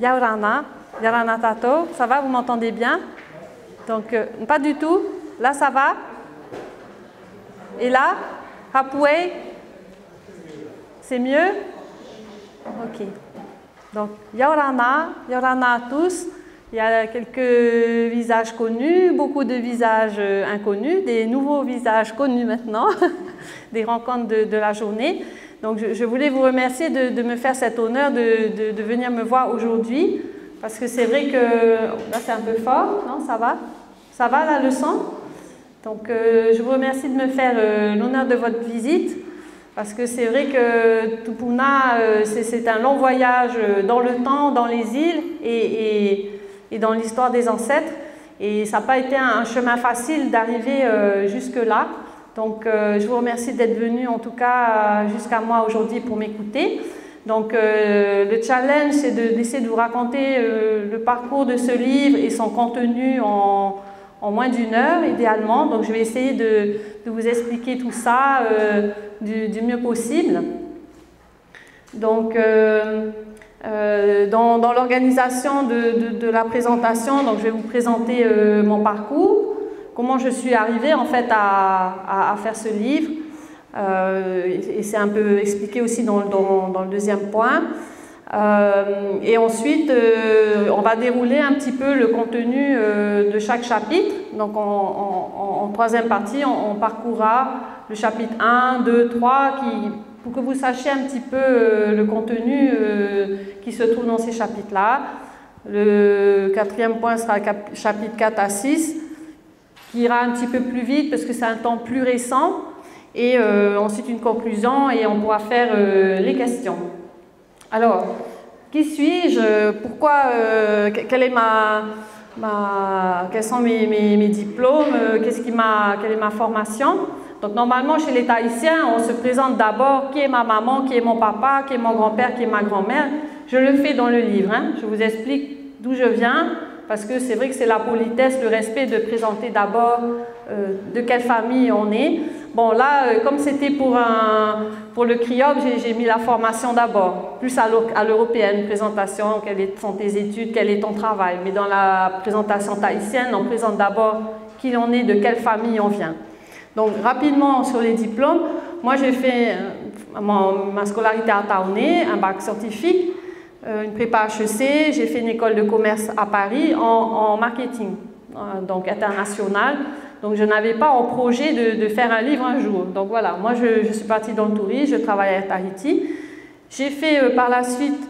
Yaurana, Yarana Tato. Ça va, vous m'entendez bien? Donc, euh, pas du tout. Là, ça va? Et là Hapoué C'est mieux? Ok. Donc, Yaurana, Yaurana à tous. Il y a quelques visages connus, beaucoup de visages euh, inconnus, des nouveaux visages connus maintenant, des rencontres de, la journée. Donc je, voulais vous remercier de, me faire cet honneur de, venir me voir aujourd'hui, parce que c'est vrai que là c'est un peu fort, non Ça va? Ça va la leçon? Donc euh, je vous remercie de me faire euh, l'honneur de votre visite, parce que c'est vrai que Tupuna, c'est un long voyage dans le temps, dans les îles, et dans l'histoire des ancêtres. Et ça n'a pas été un, chemin facile d'arriver euh, jusque-là. Donc euh, je vous remercie d'être venu en tout cas jusqu'à moi aujourd'hui pour m'écouter. Donc euh, le challenge, c'est d'essayer de, vous raconter le parcours de ce livre et son contenu en, en moins d'une heure idéalement. Donc je vais essayer de, de vous expliquer tout ça du, du, mieux possible. Donc euh, dans, l'organisation de, la présentation, donc je vais vous présenter euh, mon parcours, comment je suis arrivée en fait à, faire ce livre, euh, et, c'est un peu expliqué aussi dans, le deuxième point. et ensuite, on va dérouler un petit peu le contenu de chaque chapitre. Donc en, troisième partie, on, parcourra le chapitre 1, 2, 3 qui pour que vous sachiez un petit peu euh, le contenu euh, qui se trouve dans ces chapitres-là. Le quatrième point sera chapitre 4 à 6, ira un petit peu plus vite parce que c'est un temps plus récent. Et euh, ensuite une conclusion et on pourra faire les questions. Alors, qui suis-je? Pourquoi Quelle est ma, ma, Quels sont mes, mes, mes diplômes? Qu'est-ce qui m'a, Quelle est ma formation? Donc normalement chez les Tahitiens, on se présente d'abord qui est ma maman, qui est mon papa, qui est mon grand-père, qui est ma grand-mère. Je le fais dans le livre. Hein. Je vous explique d'où je viens, parce que c'est vrai que c'est la politesse, le respect de présenter d'abord euh, de quelle famille on est. Bon là, euh, comme c'était pour, pour le CRIOP, j'ai mis la formation d'abord, plus à l'européenne, présentation, quelles sont tes études, quel est ton travail. Mais dans la présentation tahitienne, on présente d'abord qui on est, de quelle famille on vient. Donc rapidement sur les diplômes, moi j'ai fait euh, ma scolarité à Taoné, un bac scientifique, une prépa HEC, j'ai fait une école de commerce à Paris en, marketing, euh, donc international. Donc je n'avais pas en projet de, faire un livre un jour. Donc voilà, moi je, suis partie dans le tourisme, je travaillais à Tahiti. J'ai fait par la suite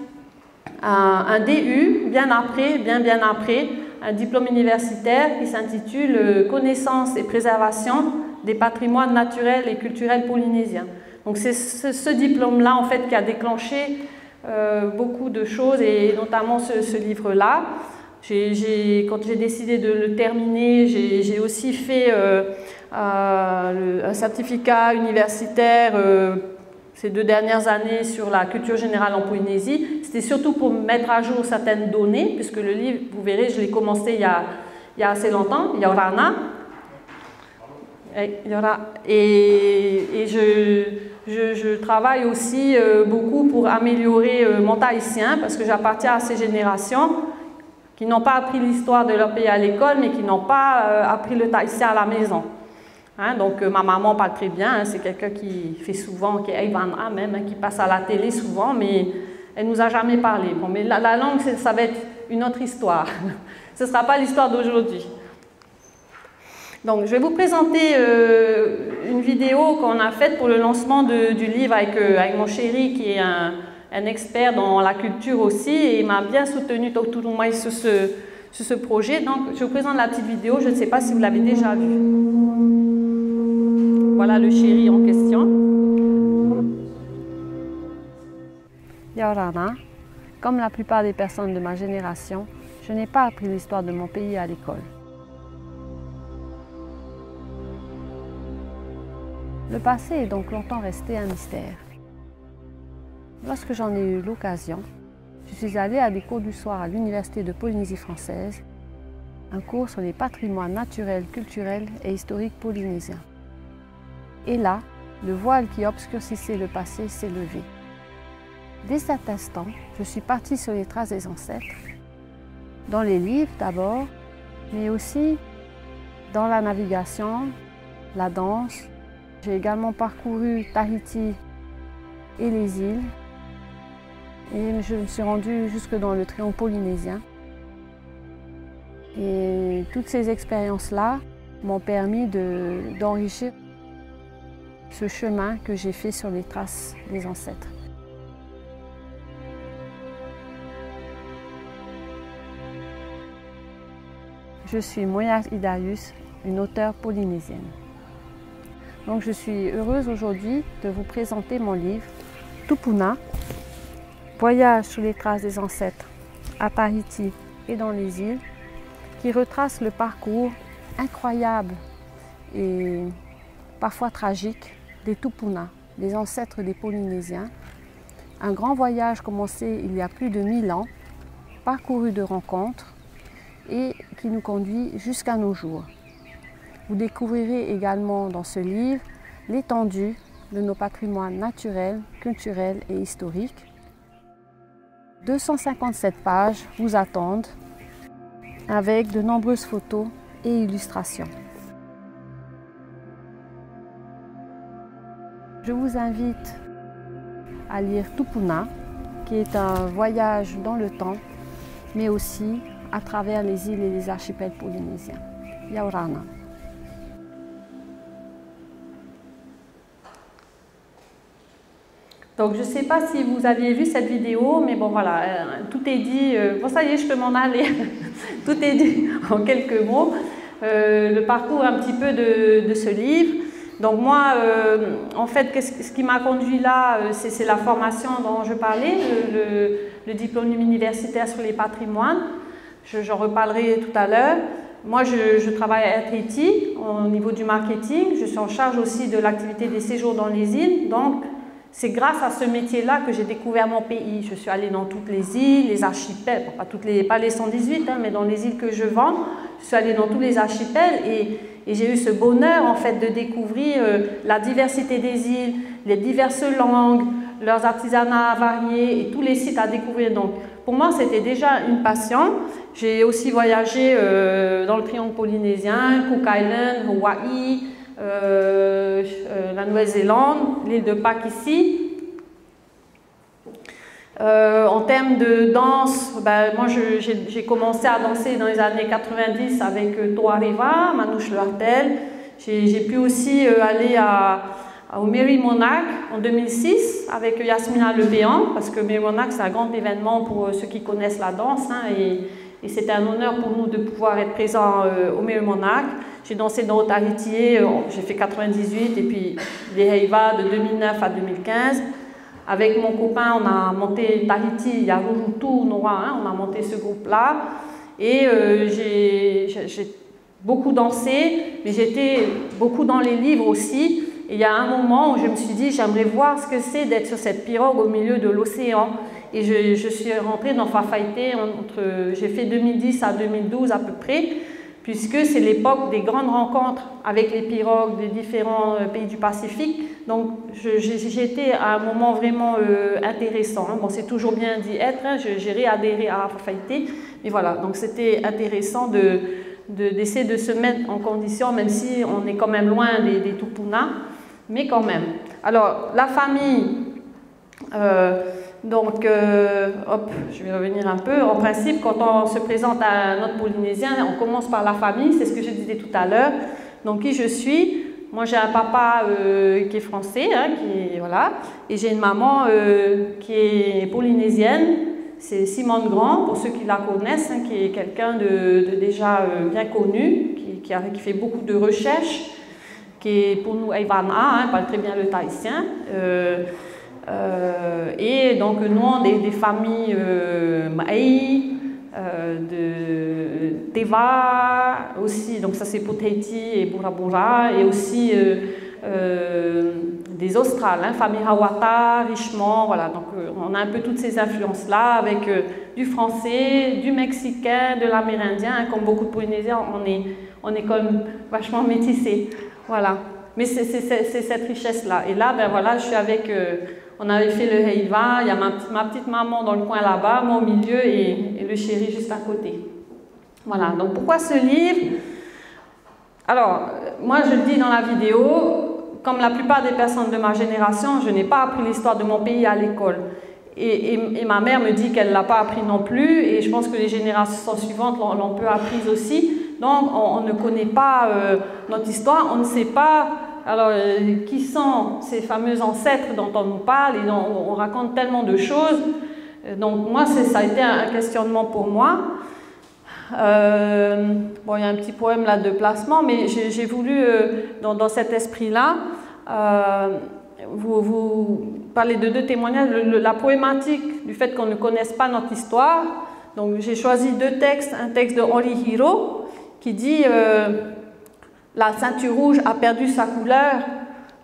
un, DU, bien après, bien bien après, un diplôme universitaire qui s'intitule Connaissance et préservation des patrimoines naturels et culturels polynésiens. Donc c'est ce, diplôme-là en fait qui a déclenché euh, beaucoup de choses et notamment ce, livre-là. quand j'ai décidé de le terminer, j'ai aussi fait euh, euh, un certificat universitaire ces deux dernières années sur la culture générale en Polynésie. C'était surtout pour mettre à jour certaines données, puisque le livre, vous verrez, je l'ai commencé il y, a, il y a assez longtemps, il y a Rana, et, je, travaille aussi euh, beaucoup pour améliorer euh, mon tahitien parce que j'appartiens à ces générations qui n'ont pas appris l'histoire de leur pays à l'école mais qui n'ont pas euh, appris le tahitien à la maison. Hein, donc ma maman parle très bien, hein, c'est quelqu'un qui fait souvent, qui est même, hein, qui passe à la télé souvent, mais elle nous a jamais parlé. Bon, mais la, la langue, ça va être une autre histoire. Ce ne sera pas l'histoire d'aujourd'hui. Donc, je vais vous présenter euh, une vidéo qu'on a faite pour le lancement du livre euh, avec, mon chéri qui est un, expert dans la culture aussi et il m'a bien soutenu tout sur ce, projet. Donc, je vous présente la petite vidéo. Je ne sais pas si vous l'avez déjà vue. Voilà le chéri en question. Yaorana, comme la plupart des personnes de ma génération, je n'ai pas appris l'histoire de mon pays à l'école. Le passé est donc longtemps resté un mystère. Lorsque j'en ai eu l'occasion, je suis allée à des cours du soir à l'Université de Polynésie française, un cours sur les patrimoines naturels, culturels et historiques polynésiens. Et là, le voile qui obscurcissait le passé s'est levé. Dès cet instant, je suis partie sur les traces des ancêtres, dans les livres d'abord, mais aussi dans la navigation, la danse. J'ai également parcouru Tahiti et les îles et je me suis rendue jusque dans le triangle polynésien. Et toutes ces expériences-là m'ont permis d'enrichir ce chemin que j'ai fait sur les traces des ancêtres. Je suis Moya Idarius, une auteure polynésienne. Donc je suis heureuse aujourd'hui de vous présenter mon livre Tupuna, Voyage sur les traces des ancêtres à Tahiti et dans les îles, qui retrace le parcours incroyable et parfois tragique des Tupuna, les ancêtres des Polynésiens. Un grand voyage commencé il y a plus de 1000 ans, parcouru de rencontres et qui nous conduit jusqu'à nos jours. Vous découvrirez également dans ce livre l'étendue de nos patrimoines naturels, culturels et historiques. 257 pages vous attendent avec de nombreuses photos et illustrations. Je vous invite à lire Tupuna, qui est un voyage dans le temps, mais aussi à travers les îles et les archipels polynésiens. Yaurana. Donc je ne sais pas si vous aviez vu cette vidéo, mais bon voilà, euh, tout est dit. Euh, bon ça y est, je peux m'en aller. tout est dit en quelques mots. Euh, le parcours un petit peu de, ce livre. Donc moi, en fait, ce qui m'a conduit là, c'est la formation dont je parlais, le, diplôme universitaire sur les patrimoines. J'en reparlerai tout à l'heure. Moi, je, je, travaille à Tahiti au niveau du marketing. Je suis en charge aussi de l'activité des séjours dans les îles. Donc, c'est grâce à ce métier-là que j'ai découvert mon pays. Je suis allée dans toutes les îles, les archipels, pas, toutes les, pas les 118, hein, mais dans les îles que je vends. Je suis allée dans tous les archipels et, j'ai eu ce bonheur en fait de découvrir euh, la diversité des îles, les diverses langues, leurs artisanats variés et tous les sites à découvrir. Donc pour moi, c'était déjà une passion. J'ai aussi voyagé euh, dans le triangle polynésien, Cook Island, Hawaï, euh, euh, la Nouvelle-Zélande, l'île de Pâques ici. Euh, en termes de danse, ben, moi j'ai commencé à danser dans les années 90 avec Toa Riva, Manouche Lartel. J'ai pu aussi aller à, au Mary Monarch en 2006 avec Yasmina Lebéan, parce que Mary Monarch c'est un grand événement pour ceux qui connaissent la danse. Hein, et, et c'était un honneur pour nous de pouvoir être présents au Mary Monarch. J'ai dansé dans Tahiti, euh, j'ai fait 98 et puis les Heiva de 2009 à 2015. Avec mon copain, on a monté Tahiti, il y a tout Noah, hein, on a monté ce groupe-là. Et euh, j'ai beaucoup dansé, mais j'étais beaucoup dans les livres aussi. Et il y a un moment où je me suis dit, j'aimerais voir ce que c'est d'être sur cette pirogue au milieu de l'océan. Et je, suis rentrée dans Fafaité, entre, j'ai fait 2010 à 2012 à peu près puisque c'est l'époque des grandes rencontres avec les pirogues des différents euh, pays du Pacifique. Donc j'étais à un moment vraiment euh, intéressant. Hein. Bon, c'est toujours bien d'y être, hein. j'ai réadhéré à Fafaïté, mais voilà, donc c'était intéressant d'essayer de, se mettre en condition, même si on est quand même loin des, Tupuna, mais quand même. Alors, la famille... Euh, donc, euh, hop, je vais revenir un peu. En principe, quand on se présente à notre Polynésien, on commence par la famille, c'est ce que je disais tout à l'heure. Donc, qui je suis? Moi, j'ai un papa euh, qui est français, hein, qui, voilà, et j'ai une maman euh, qui est polynésienne. C'est Simone Grand, pour ceux qui la connaissent, hein, qui est quelqu'un de, déjà bien connu, qui, qui, fait beaucoup de recherches, qui est pour nous Ivana, hein, parle très bien le tahitien. Euh, et donc, nous, des, des familles euh, Maï, euh, de Teva aussi, donc ça c'est pour Tahiti et Bura et aussi des Australes, hein, famille Hawata, Richemont, voilà, donc on a un peu toutes ces influences-là avec du français, du mexicain, de l'amérindien, hein, comme beaucoup de Polynésiens, on est, on est comme vachement métissés, voilà. Mais c'est cette richesse-là. Et là, ben voilà, je suis avec on avait fait le Heiva, il y a ma, petite maman dans le coin là-bas, moi au milieu et, le chéri juste à côté. Voilà, donc pourquoi ce livre? Alors, moi je le dis dans la vidéo, comme la plupart des personnes de ma génération, je n'ai pas appris l'histoire de mon pays à l'école. Et, ma mère me dit qu'elle ne l'a pas appris non plus, et je pense que les générations suivantes l'ont peu apprise aussi. Donc on, ne connaît pas euh, notre histoire, on ne sait pas alors, euh, qui sont ces fameux ancêtres dont on nous parle? Et dont on raconte tellement de choses. Euh, donc, moi, ça a été un questionnement pour moi. Euh, bon, il y a un petit poème là de placement, mais j'ai voulu, dans, cet esprit-là, vous, vous, parler de deux témoignages. la poématique du fait qu'on ne connaisse pas notre histoire. Donc, j'ai choisi deux textes. Un texte de Henri Hiro qui dit la ceinture rouge a perdu sa couleur,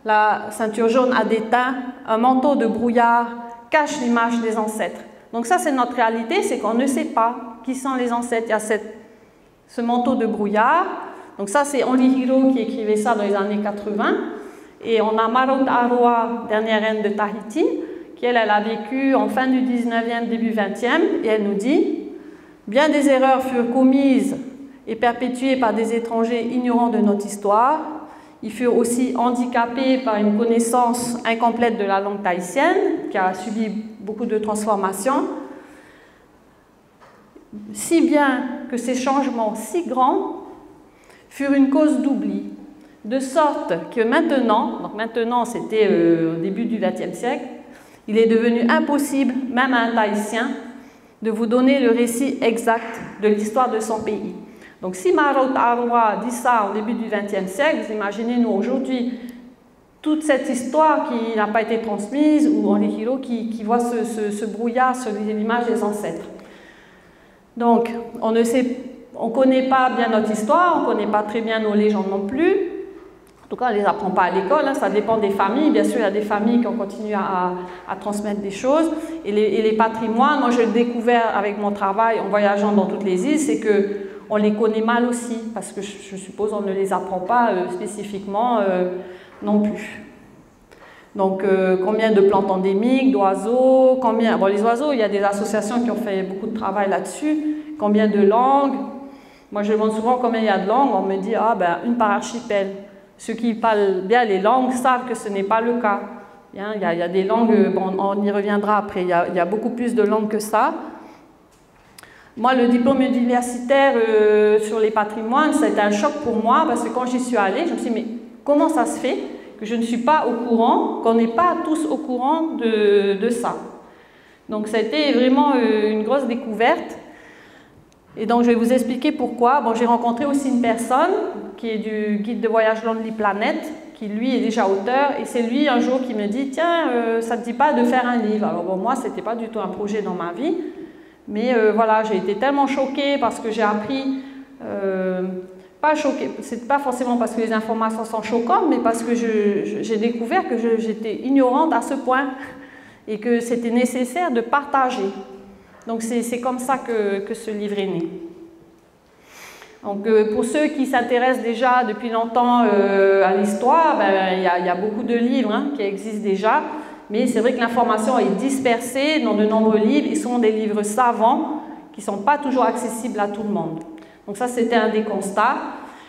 la ceinture jaune a déteint, un manteau de brouillard cache l'image des ancêtres. Donc ça, c'est notre réalité, c'est qu'on ne sait pas qui sont les ancêtres. Il y a ce manteau de brouillard. Donc ça, c'est Henri Hiro qui écrivait ça dans les années 80. Et on a Marot Aroa, dernière reine de Tahiti, qui elle, elle a vécu en fin du 19e, début 20e, et elle nous dit, bien des erreurs furent commises et perpétués par des étrangers ignorants de notre histoire. Ils furent aussi handicapés par une connaissance incomplète de la langue tahitienne, qui a subi beaucoup de transformations. Si bien que ces changements si grands furent une cause d'oubli, de sorte que maintenant, donc maintenant c'était euh, au début du XXe siècle, il est devenu impossible, même à un Tahitien, de vous donner le récit exact de l'histoire de son pays. Donc si Marot Arwa dit ça au début du XXe siècle, vous imaginez nous aujourd'hui toute cette histoire qui n'a pas été transmise, ou Henri Hiro qui, qui voit ce, brouillard sur l'image des ancêtres. Donc, on ne sait, on connaît pas bien notre histoire, on ne connaît pas très bien nos légendes non plus. En tout cas, on ne les apprend pas à l'école, hein, ça dépend des familles. Bien sûr, il y a des familles qui ont continué à, transmettre des choses. Et les, patrimoines, moi je l'ai découvert avec mon travail en voyageant dans toutes les îles, c'est que on les connaît mal aussi, parce que je, suppose on ne les apprend pas euh, spécifiquement euh, non plus. Donc, euh, combien de plantes endémiques, d'oiseaux, combien... Bon, les oiseaux, il y a des associations qui ont fait beaucoup de travail là-dessus. Combien de langues? Moi, je demande souvent combien il y a de langues. On me dit, ah ben, une par archipel. Ceux qui parlent bien les langues savent que ce n'est pas le cas. Il y, a, des langues, on y reviendra après, il y a beaucoup plus de langues que ça. Moi, le diplôme universitaire euh, sur les patrimoines, ça a été un choc pour moi parce que quand j'y suis allée, je me suis dit, mais comment ça se fait que je ne suis pas au courant, qu'on n'est pas tous au courant de, ça? Donc, ça a été vraiment euh, une grosse découverte. Et donc, je vais vous expliquer pourquoi. Bon, j'ai rencontré aussi une personne qui est du guide de voyage Lonely Planet, qui lui est déjà auteur, et c'est lui un jour qui me dit Tiens, euh, ça ne te dit pas de faire un livre Alors, bon, moi, ce n'était pas du tout un projet dans ma vie. Mais euh, voilà, j'ai été tellement choquée parce que j'ai appris, euh, pas choquée, c'est pas forcément parce que les informations sont choquantes, mais parce que j'ai découvert que j'étais ignorante à ce point et que c'était nécessaire de partager. Donc c'est comme ça que, que, ce livre est né. Donc euh, pour ceux qui s'intéressent déjà depuis longtemps à l'histoire, ben, il y, a beaucoup de livres hein, qui existent déjà mais c'est vrai que l'information est dispersée dans de nombreux livres Ils sont des livres savants qui ne sont pas toujours accessibles à tout le monde. Donc ça, c'était un des constats.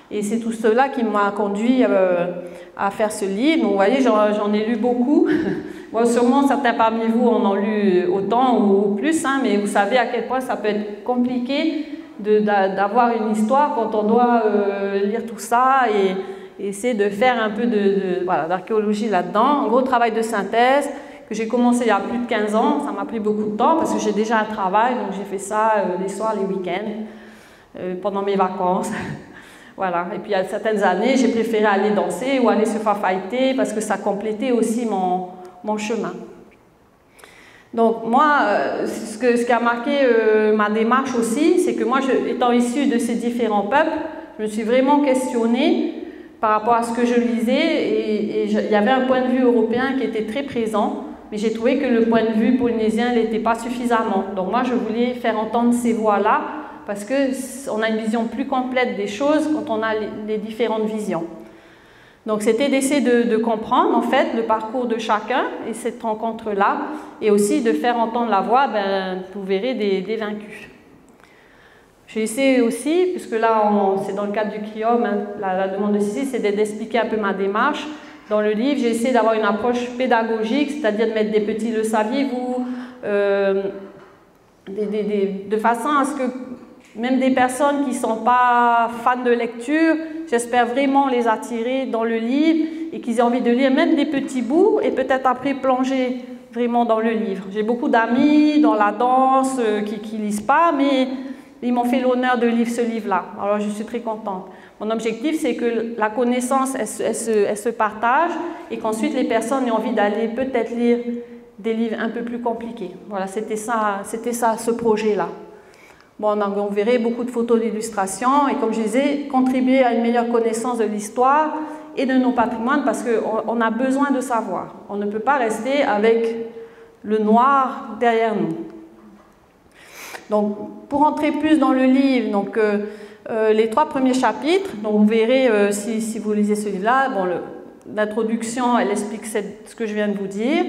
Et c'est tout cela qui m'a conduit euh, à faire ce livre. Vous voyez, j'en ai lu beaucoup. bon, sûrement, certains parmi vous en ont lu autant ou plus, hein, mais vous savez à quel point ça peut être compliqué d'avoir une histoire quand on doit euh, lire tout ça et, essayer de faire un peu d'archéologie de, là-dedans. Un gros travail de synthèse que j'ai commencé il y a plus de 15 ans. Ça m'a pris beaucoup de temps parce que j'ai déjà un travail, donc j'ai fait ça euh, les soirs, les week-ends, euh, pendant mes vacances. voilà. Et puis il y a certaines années, j'ai préféré aller danser ou aller se fafaiter parce que ça complétait aussi mon, chemin. Donc moi, euh, ce, qui a marqué ma démarche aussi, c'est que moi, étant issue de ces différents peuples, je me suis vraiment questionnée par rapport à ce que je lisais et, il y avait un point de vue européen qui était très présent, mais j'ai trouvé que le point de vue polynésien n'était pas suffisamment. Donc moi, je voulais faire entendre ces voix-là parce qu'on a une vision plus complète des choses quand on a les, différentes visions. Donc c'était d'essayer de, comprendre en fait le parcours de chacun et cette rencontre-là, et aussi de faire entendre la voix, ben, vous verrez, des, vaincus. J'ai essayé aussi, puisque là c'est dans le cadre du CRIOM, hein, la, demande de Cécile, c'est d'expliquer un peu ma démarche. Dans le livre, j'ai essayé d'avoir une approche pédagogique, c'est-à-dire de mettre des petits le saviez-vous, euh, de façon à ce que même des personnes qui ne sont pas fans de lecture, j'espère vraiment les attirer dans le livre et qu'ils aient envie de lire même des petits bouts et peut-être après plonger vraiment dans le livre. J'ai beaucoup d'amis dans la danse euh, qui ne lisent pas, mais ils m'ont fait l'honneur de lire ce livre-là. Alors je suis très contente. Mon objectif, c'est que la connaissance, elle, se, partage et qu'ensuite les personnes aient envie d'aller peut-être lire des livres un peu plus compliqués. Voilà, c'était ça, ça ce projet-là. Bon, on verrait beaucoup de photos d'illustration et comme je disais, contribuer à une meilleure connaissance de l'histoire et de nos patrimoines parce qu'on a besoin de savoir. On ne peut pas rester avec le noir derrière nous. Donc, pour entrer plus dans le livre, donc, euh, euh, les trois premiers chapitres, donc vous verrez euh, si, vous lisez celui-là, bon, l'introduction, elle explique ce que je viens de vous dire.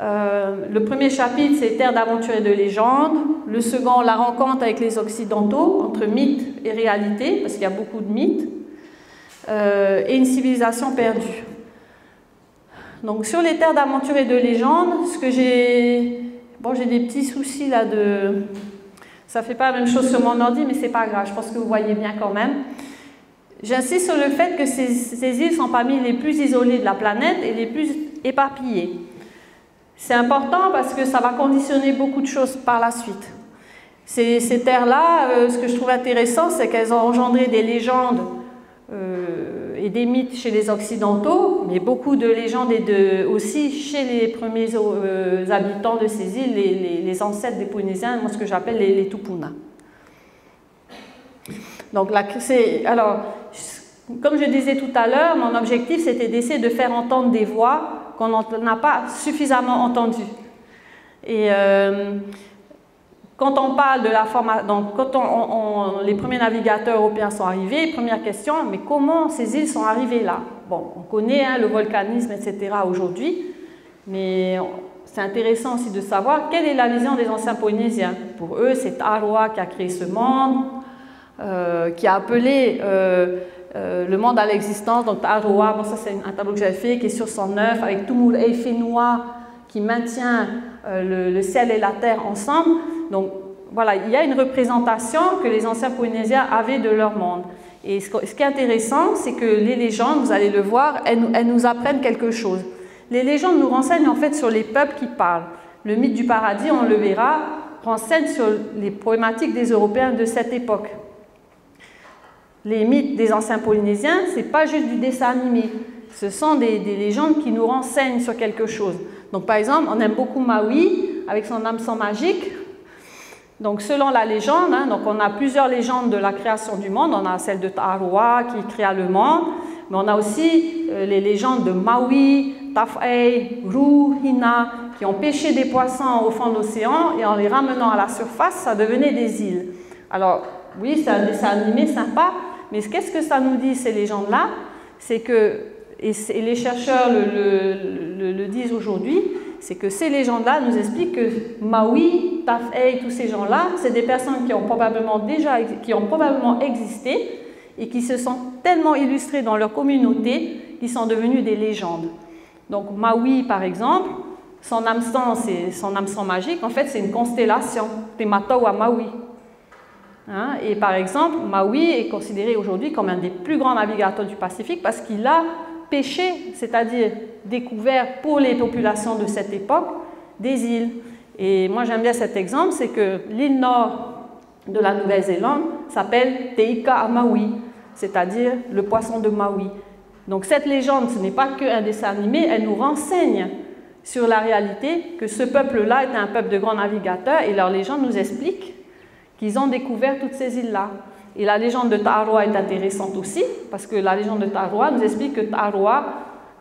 Le premier chapitre, c'est Terre d'aventure et de légende. Le second, la rencontre avec les Occidentaux, entre mythe et réalité, parce qu'il y a beaucoup de mythes. Et une civilisation perdue. Donc sur les terres d'aventure et de légende, ce que j'ai... Bon, j'ai des petits soucis là de... Ça fait pas la même chose sur mon ordi, mais c'est pas grave, je pense que vous voyez bien quand même. J'insiste sur le fait que ces, ces îles sont parmi les plus isolées de la planète et les plus éparpillées. C'est important parce que ça va conditionner beaucoup de choses par la suite. Ces, terres-là, euh, ce que je trouve intéressant, c'est qu'elles ont engendré des légendes euh, et des mythes chez les Occidentaux, mais beaucoup de légendes et aussi chez les premiers euh, habitants de ces îles, les, ancêtres des Polynésiens, moi ce que j'appelle les, Tupuna. Donc là, alors, comme je disais tout à l'heure, mon objectif c'était d'essayer de faire entendre des voix qu'on n'a pas suffisamment entendu. Et euh, quand on parle de la formation, donc quand on, les premiers navigateurs européens sont arrivés, première question, mais comment ces îles sont arrivées là? Bon, on connaît hein, le volcanisme, etc. aujourd'hui, mais c'est intéressant aussi de savoir quelle est la vision des anciens Polynésiens. Pour eux, c'est Aroa qui a créé ce monde, euh, qui a appelé euh, euh, le monde à l'existence, donc Aroa, bon, ça c'est un tableau que j'avais fait qui est sur 109 avec Tumul Eifenua qui maintient le, ciel et la terre ensemble. Donc voilà, il y a une représentation que les anciens Polynésiens avaient de leur monde. Et ce, qui est intéressant, c'est que les légendes, vous allez le voir, elles, nous apprennent quelque chose. Les légendes nous renseignent en fait sur les peuples qui parlent. Le mythe du paradis, on le verra, renseigne sur les problématiques des Européens de cette époque les mythes des anciens Polynésiens, ce n'est pas juste du dessin animé. Ce sont des, légendes qui nous renseignent sur quelque chose. Donc, par exemple, on aime beaucoup Maui avec son hameçon magique. Donc, selon la légende, hein, donc on a plusieurs légendes de la création du monde. On a celle de Taroa qui créa le monde, mais on a aussi euh, les légendes de Maui, Tafei, Ru, Hina, qui ont pêché des poissons au fond de l'océan et en les ramenant à la surface, ça devenait des îles. Alors, oui, c'est un dessin animé sympa, mais qu'est-ce que ça nous dit, ces légendes-là? C'est que, et, les chercheurs le, disent aujourd'hui, c'est que ces légendes-là nous expliquent que Maui, Tafei, tous ces gens-là, c'est des personnes qui ont probablement déjà qui ont probablement existé et qui se sont tellement illustrées dans leur communauté qu'ils sont devenus des légendes. Donc Maui, par exemple, son hameçon, c'est son hameçon magique, en fait, c'est une constellation, Tematawa Maui. Hein, et par exemple, Maui est considéré aujourd'hui comme un des plus grands navigateurs du Pacifique parce qu'il a c'est-à-dire découvert pour les populations de cette époque des îles. Et moi j'aime bien cet exemple, c'est que l'île nord de la Nouvelle-Zélande s'appelle Teika à Maui, c'est-à-dire le poisson de Maui. Donc cette légende, ce n'est pas qu'un dessin animé, elle nous renseigne sur la réalité que ce peuple-là est un peuple de grands navigateurs et leur légende nous explique qu'ils ont découvert toutes ces îles-là. Et la légende de Taroa est intéressante aussi, parce que la légende de Taroa nous explique que Taroa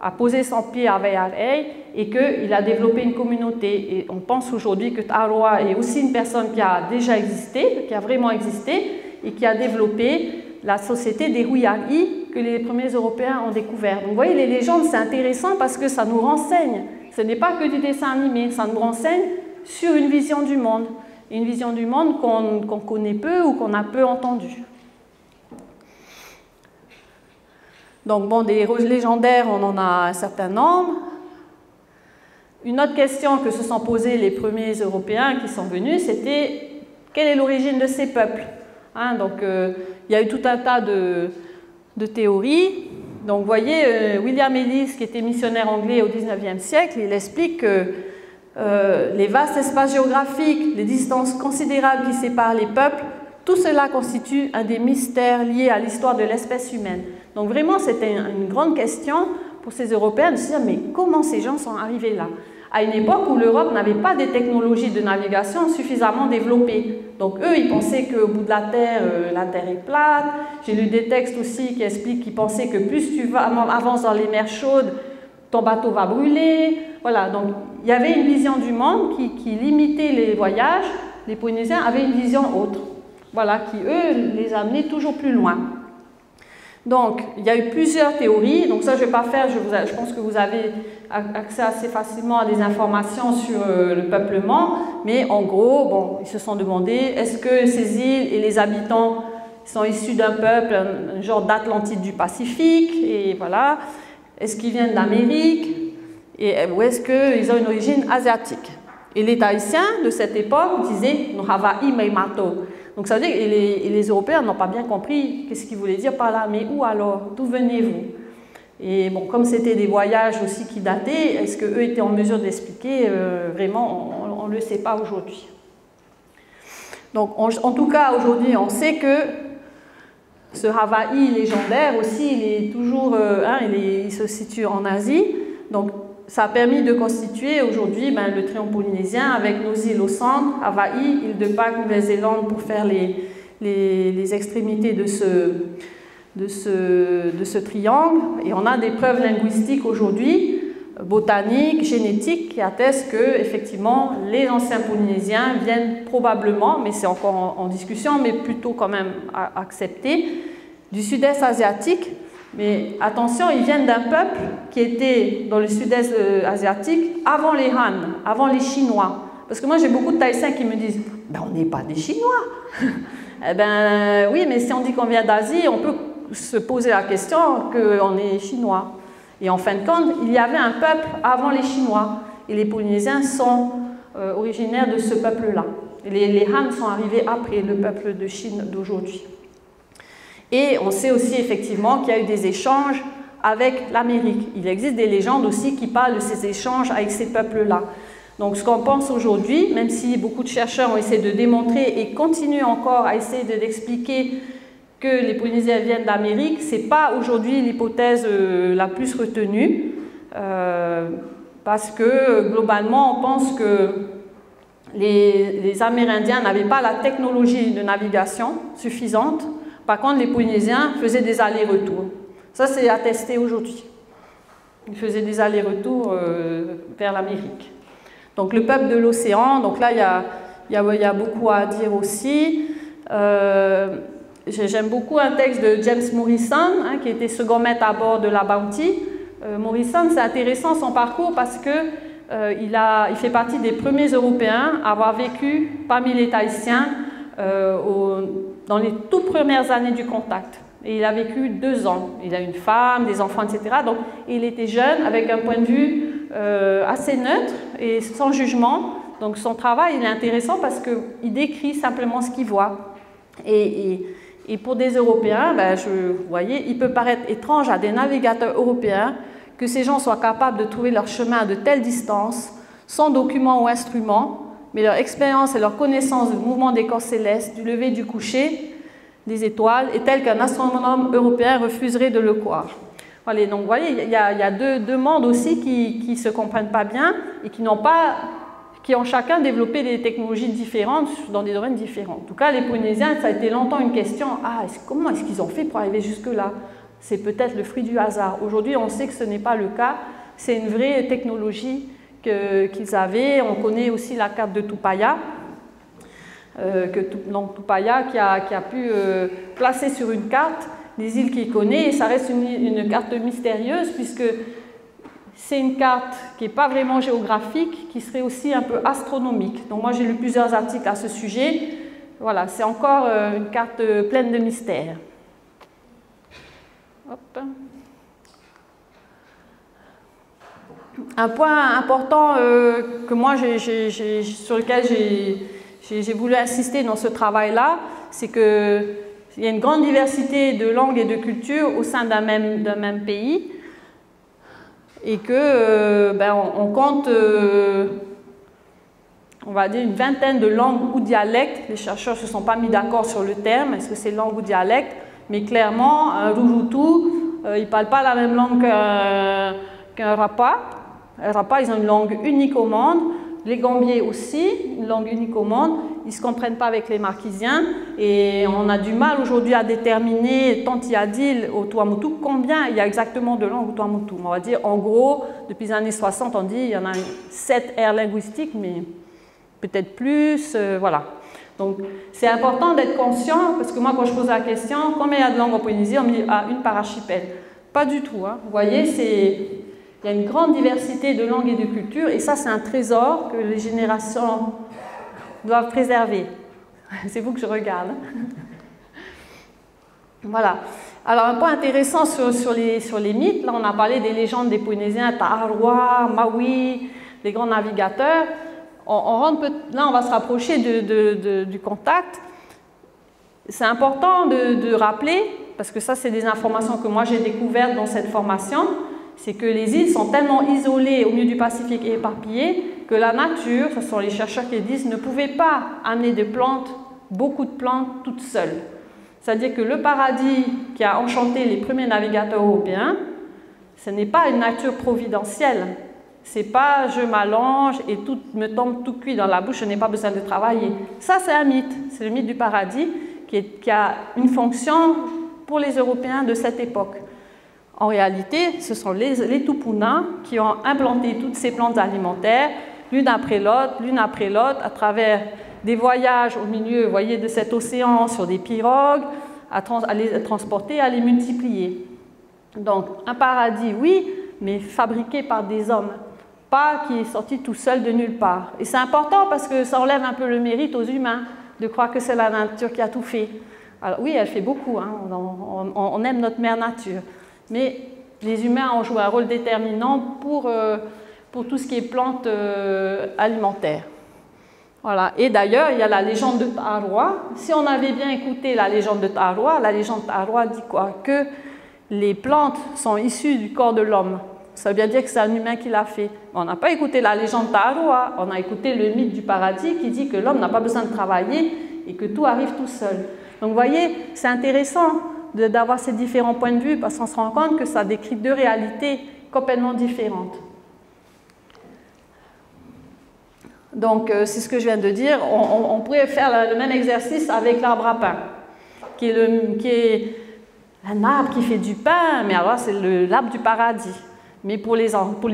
a posé son pied à Veyarei et qu'il a développé une communauté. Et on pense aujourd'hui que Taroa est aussi une personne qui a déjà existé, qui a vraiment existé, et qui a développé la société des Huyari, que les premiers Européens ont découvert. Donc vous voyez, les légendes, c'est intéressant parce que ça nous renseigne. Ce n'est pas que du dessin animé, ça nous renseigne sur une vision du monde. Une vision du monde qu'on connaît peu ou qu'on a peu entendu. Donc bon, des héros légendaires, on en a un certain nombre. Une autre question que se sont posées les premiers Européens qui sont venus, c'était quelle est l'origine de ces peuples? Hein, Donc euh, il y a eu tout un tas de, théories. Donc vous voyez, euh, William Ellis, qui était missionnaire anglais au XIXe siècle, il explique que euh, les vastes espaces géographiques, les distances considérables qui séparent les peuples, tout cela constitue un des mystères liés à l'histoire de l'espèce humaine. Donc vraiment, c'était une grande question pour ces Européens de se dire, mais comment ces gens sont arrivés là? À une époque où l'Europe n'avait pas des technologies de navigation suffisamment développées. Donc eux, ils pensaient qu'au bout de la Terre, euh, la Terre est plate. J'ai lu des textes aussi qui expliquent qu'ils pensaient que plus tu avances dans les mers chaudes, ton bateau va brûler. Voilà, donc il y avait une vision du monde qui, limitait les voyages. Les Polynésiens avaient une vision autre, voilà, qui eux les amenait toujours plus loin. Donc, il y a eu plusieurs théories. Donc ça, je ne vais pas faire, je, pense que vous avez accès assez facilement à des informations sur euh, le peuplement. Mais en gros, bon, ils se sont demandé, est-ce que ces îles et les habitants sont issus d'un peuple, un, genre d'Atlantide du Pacifique? Et voilà. Est-ce qu'ils viennent d'Amérique et, Ou est-ce qu'ils ont une origine asiatique? Et les Tahitiens de cette époque disaient « Hawaii Meimato ». Donc ça veut dire que les, Européens n'ont pas bien compris qu'est-ce qu'il voulait dire par là. Mais où alors? D'où venez-vous? Et bon, comme c'était des voyages aussi qui dataient, est-ce qu'eux étaient en mesure d'expliquer euh, Vraiment, on ne le sait pas aujourd'hui. Donc en tout cas, aujourd'hui, on sait que ce Hawaï légendaire aussi, il est toujours, euh, hein, il, se situe en Asie. Donc ça a permis de constituer aujourd'hui ben, le triangle polynésien avec nos îles au centre, Hawaï, île de Pâques, Nouvelle-Zélande pour faire les, extrémités de, ce, de ce triangle. Et on a des preuves linguistiques aujourd'hui, botaniques, génétiques, qui attestent que effectivement les anciens polynésiens viennent probablement, mais c'est encore en, discussion, mais plutôt quand même accepté, du sud-est asiatique mais attention, ils viennent d'un peuple qui était dans le sud-est euh, asiatique avant les Han, avant les Chinois. Parce que moi, j'ai beaucoup de Thaïsiens qui me disent ben, On n'est pas des Chinois. eh bien, oui, mais si on dit qu'on vient d'Asie, on peut se poser la question qu'on est Chinois. Et en fin de compte, il y avait un peuple avant les Chinois. Et les Polynésiens sont euh, originaires de ce peuple-là. Les, les Han sont arrivés après le peuple de Chine d'aujourd'hui. Et on sait aussi effectivement qu'il y a eu des échanges avec l'Amérique. Il existe des légendes aussi qui parlent de ces échanges avec ces peuples-là. Donc ce qu'on pense aujourd'hui, même si beaucoup de chercheurs ont essayé de démontrer et continuent encore à essayer d'expliquer que les Polynésiens viennent d'Amérique, ce n'est pas aujourd'hui l'hypothèse euh, la plus retenue, euh, parce que globalement on pense que les, Amérindiens n'avaient pas la technologie de navigation suffisante par contre, les Polynésiens faisaient des allers-retours. Ça, c'est attesté aujourd'hui. Ils faisaient des allers-retours euh, vers l'Amérique. Donc, le peuple de l'océan, donc là, il y a, beaucoup à dire aussi. J'aime beaucoup un texte de James Morrison, hein, qui était second maître à bord de la Bounty. Euh, Morrison, c'est intéressant son parcours parce que a, il, fait partie des premiers Européens à avoir vécu parmi les Tahitiens au, dans les toutes premières années du contact. Et il a vécu deux ans. Il a une femme, des enfants, etc. Donc il était jeune, avec un point de vue euh, assez neutre et sans jugement. Donc son travail, il est intéressant parce qu'il décrit simplement ce qu'il voit. Et, pour des Européens, ben, vous voyez, il peut paraître étrange à des navigateurs européens que ces gens soient capables de trouver leur chemin à de telles distances, sans documents ou instruments, mais leur expérience et leur connaissance du mouvement des corps célestes, du lever du coucher des étoiles est telle qu'un astronome européen refuserait de le croire. Voilà, donc vous voyez, il y a, deux, mondes aussi qui ne se comprennent pas bien et qui n'ont pas qui ont chacun développé des technologies différentes dans des domaines différents. En tout cas, les Polynésiens, ça a été longtemps une question, ah, comment est-ce qu'ils ont fait pour arriver jusque-là? C'est peut-être le fruit du hasard. Aujourd'hui, on sait que ce n'est pas le cas, c'est une vraie technologie qu'ils avaient. On connaît aussi la carte de Tupaya, euh, donc Tupaya qui a, qui a pu euh, placer sur une carte des îles qu'il connaît, et ça reste une carte mystérieuse, puisque c'est une carte qui n'est pas vraiment géographique, qui serait aussi un peu astronomique. Donc moi j'ai lu plusieurs articles à ce sujet. Voilà, c'est encore euh, une carte pleine de mystères. Un point important euh, que moi sur lequel j'ai voulu insister dans ce travail-là, c'est qu'il y a une grande diversité de langues et de cultures au sein d'un même pays et que euh, ben, on, compte, euh, on va dire, une vingtaine de langues ou dialectes. Les chercheurs ne se sont pas mis d'accord sur le terme, est-ce que c'est langue ou dialecte, mais clairement, un Rurutu, euh, ils ne parlent pas la même langue qu'un Rapa. Un Rapa, ils ont une langue unique au monde. Les Gambiers aussi, une langue unique au monde, ils ne se comprennent pas avec les Marquisiens et on a du mal aujourd'hui à déterminer, tant il y a d'îles au Tuamotu, combien il y a exactement de langues au Tuamotu. On va dire, en gros, depuis les années 60, on dit il y en a sept aires linguistiques, mais peut-être plus, euh, voilà. Donc c'est important d'être conscient, parce que moi quand je pose la question, combien il y a de langues en Polynésie On me dit ah, une par archipel. Pas du tout. Hein. Vous voyez, c'est il y a une grande diversité de langues et de cultures, et ça, c'est un trésor que les générations doivent préserver. C'est vous que je regarde. voilà. Alors, un point intéressant sur, les, mythes, là, on a parlé des légendes des Polynésiens, Taharwa, Maui, les grands navigateurs. Là, on va se rapprocher du contact. C'est important de rappeler, parce que ça, c'est des informations que moi j'ai découvertes dans cette formation, c'est que les îles sont tellement isolées au milieu du Pacifique et éparpillées que la nature, ce sont les chercheurs qui disent, ne pouvait pas amener des plantes, beaucoup de plantes, toutes seules. C'est-à-dire que le paradis qui a enchanté les premiers navigateurs européens, ce n'est pas une nature providentielle. C'est pas je m'allonge et tout me tombe tout cuit dans la bouche, je n'ai pas besoin de travailler. Ça, c'est un mythe. C'est le mythe du paradis qui, qui a une fonction pour les Européens de cette époque. En réalité, ce sont les, les qui ont implanté toutes ces plantes alimentaires, l'une après l'autre, l'une après l'autre, à travers des voyages au milieu, de cet océan sur des pirogues, à, à les transporter, à les multiplier. Donc, un paradis, oui, mais fabriqué par des hommes, pas qui est sorti tout seul de nulle part. Et c'est important parce que ça enlève un peu le mérite aux humains de croire que c'est la nature qui a tout fait. Alors oui, elle fait beaucoup, hein. on aime notre mère nature. Mais les humains ont joué un rôle déterminant pour, euh, pour tout ce qui est plantes euh, alimentaires. Voilà. Et d'ailleurs, il y a la légende de Taroa. Si on avait bien écouté la légende de Taroa, la légende de Taroa dit quoi? Que les plantes sont issues du corps de l'homme. Ça veut bien dire que c'est un humain qui l'a fait. On n'a pas écouté la légende de Taroa, on a écouté le mythe du paradis qui dit que l'homme n'a pas besoin de travailler et que tout arrive tout seul. Donc vous voyez, c'est intéressant d'avoir ces différents points de vue parce qu'on se rend compte que ça décrit deux réalités complètement différentes. Donc, euh, c'est ce que je viens de dire. On, pourrait faire le même exercice avec l'arbre à pain, qui est, le, qui un arbre qui fait du pain, mais alors c'est l'arbre du paradis. Mais pour les, pour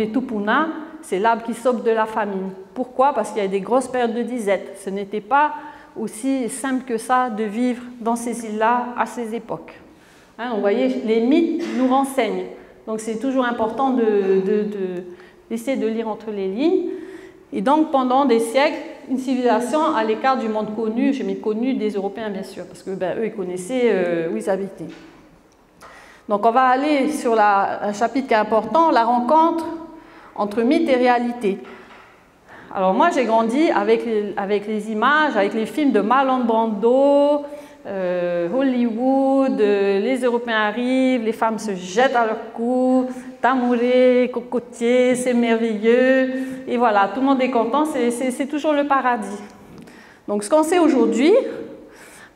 c'est l'arbre qui sauve de la famine. Pourquoi? Parce qu'il y a des grosses périodes de disette. Ce n'était pas aussi simple que ça de vivre dans ces îles-là à ces époques. Hein, vous voyez, les mythes nous renseignent. Donc c'est toujours important d'essayer de, lire entre les lignes. Et donc pendant des siècles, une civilisation à l'écart du monde connu, je mets connu des Européens bien sûr, parce que ben, eux ils connaissaient euh, où ils habitaient. Donc on va aller sur un chapitre qui est important, la rencontre entre mythe et réalité. Alors moi j'ai grandi avec les, avec les images, avec les films de Marlon Brando, euh, Hollywood, euh, les Européens arrivent, les femmes se jettent à leur cou, tamouré, cocotier, c'est merveilleux. Et voilà, tout le monde est content, c'est toujours le paradis. Donc ce qu'on sait aujourd'hui,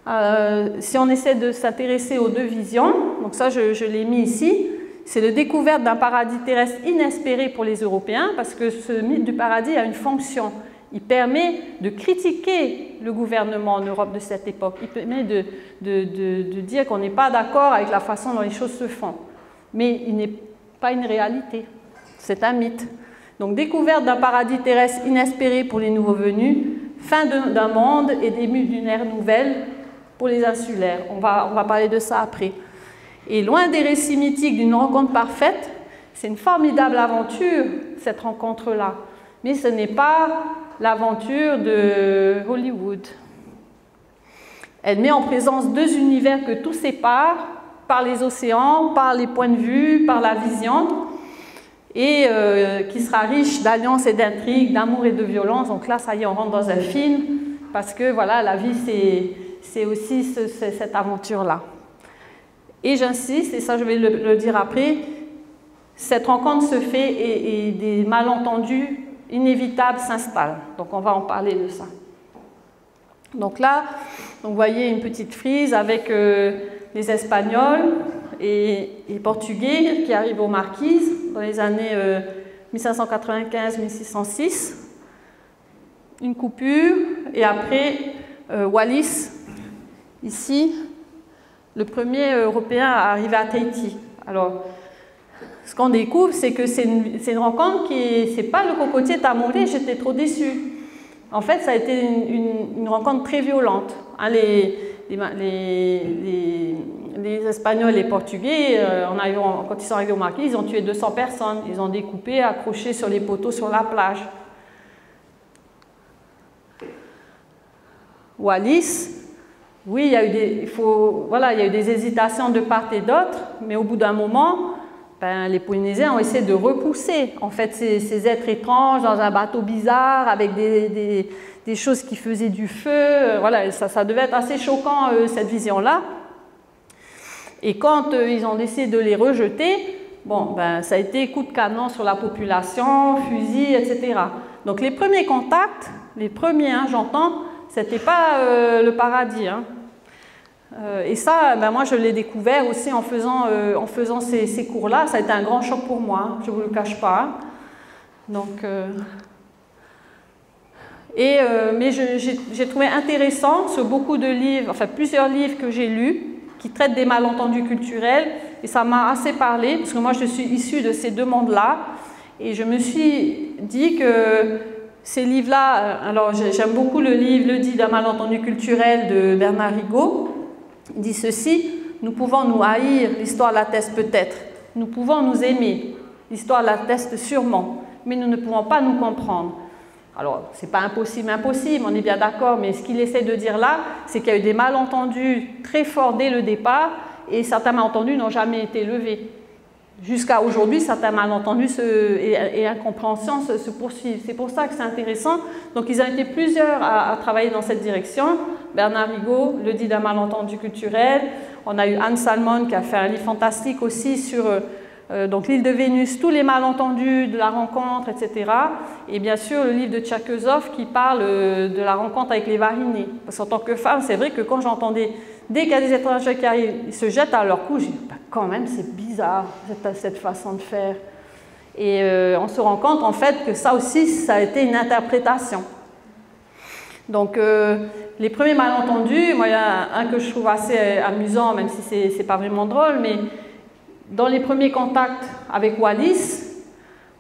euh, si on essaie de s'intéresser aux deux visions, donc ça je, je l'ai mis ici, c'est la découverte d'un paradis terrestre inespéré pour les Européens, parce que ce mythe du paradis a une fonction. Il permet de critiquer le gouvernement en Europe de cette époque. Il permet de, de, dire qu'on n'est pas d'accord avec la façon dont les choses se font. Mais il n'est pas une réalité. C'est un mythe. Donc découverte d'un paradis terrestre inespéré pour les nouveaux venus, fin d'un monde et début d'une ère nouvelle pour les insulaires. On va, on va parler de ça après. Et loin des récits mythiques d'une rencontre parfaite, c'est une formidable aventure, cette rencontre-là. Mais ce n'est pas l'aventure de Hollywood. Elle met en présence deux univers que tout sépare, par les océans, par les points de vue, par la vision, et euh, qui sera riche d'alliances et d'intrigues, d'amour et de violence. Donc là, ça y est, on rentre dans un film, parce que voilà, la vie, c'est aussi cette aventure-là. Et j'insiste, et ça je vais le, dire après, cette rencontre se fait et, des malentendus inévitables s'installent. Donc on va en parler de ça. Donc là, vous voyez une petite frise avec euh, les Espagnols et Portugais qui arrivent aux Marquises dans les années 1595-1606. Euh, une coupure et après euh, Wallis, ici, le premier Européen à arriver à Tahiti. Alors, ce qu'on découvre, c'est que c'est une, rencontre qui, c'est pas le cocotier t'a mouru, j'étais trop déçue. En fait, ça a été une, rencontre très violente. Hein, les, les, les, Espagnols et les Portugais, euh, quand ils sont arrivés au Marquis, ils ont tué 200 personnes. Ils ont découpé, accroché sur les poteaux sur la plage. Wallis, oui, il y a eu des, il faut, voilà, il y a eu des hésitations de part et d'autre, mais au bout d'un moment, ben, les Polynésiens ont essayé de repousser en fait ces, êtres étranges dans un bateau bizarre avec des, des, choses qui faisaient du feu. Voilà, ça, devait être assez choquant euh, cette vision-là. Et quand euh, ils ont décidé de les rejeter, bon, ben, ça a été coup de canon sur la population, fusil, etc. Donc les premiers contacts, les premiers, hein, j'entends, c'était pas euh, le paradis. Hein. Euh, et ça, ben moi, je l'ai découvert aussi en faisant, euh, en faisant ces, cours-là. Ça a été un grand choc pour moi, je ne vous le cache pas. Donc, et, mais j'ai trouvé intéressant sur beaucoup de livres, enfin plusieurs livres que j'ai lus, qui traitent des malentendus culturels. Et ça m'a assez parlé, parce que moi, je suis issue de ces deux mondes-là. Et je me suis dit que ces livres-là, euh, alors j'aime beaucoup le livre Le dit d'un malentendu culturel de Bernard Rigaud. Il dit ceci Nous pouvons nous haïr, l'histoire l'atteste peut-être. Nous pouvons nous aimer, l'histoire l'atteste sûrement. Mais nous ne pouvons pas nous comprendre. Alors, ce n'est pas impossible, impossible, on est bien d'accord, mais ce qu'il essaie de dire là, c'est qu'il y a eu des malentendus très forts dès le départ, et certains malentendus n'ont jamais été levés. Jusqu'à aujourd'hui, certains malentendus et, incompréhensions se, poursuivent. C'est pour ça que c'est intéressant. Donc, ils ont été plusieurs à, travailler dans cette direction. Bernard Rigaud le dit d'un malentendu culturel. On a eu Anne Salmon qui a fait un livre fantastique aussi sur euh, donc l'île de Vénus, tous les malentendus de la rencontre, etc. Et bien sûr, le livre de Tchakezov qui parle euh, de la rencontre avec les varinés. Parce qu'en tant que femme, c'est vrai que quand j'entendais, dès qu'il y a des étrangers qui arrivent, ils se jettent à leur cou, je dis, bah, quand même, c'est bizarre cette, façon de faire. Et euh, on se rend compte en fait que ça aussi, ça a été une interprétation. Donc, les premiers malentendus, moi, il y a un que je trouve assez amusant, même si ce n'est pas vraiment drôle, mais dans les premiers contacts avec Wallis,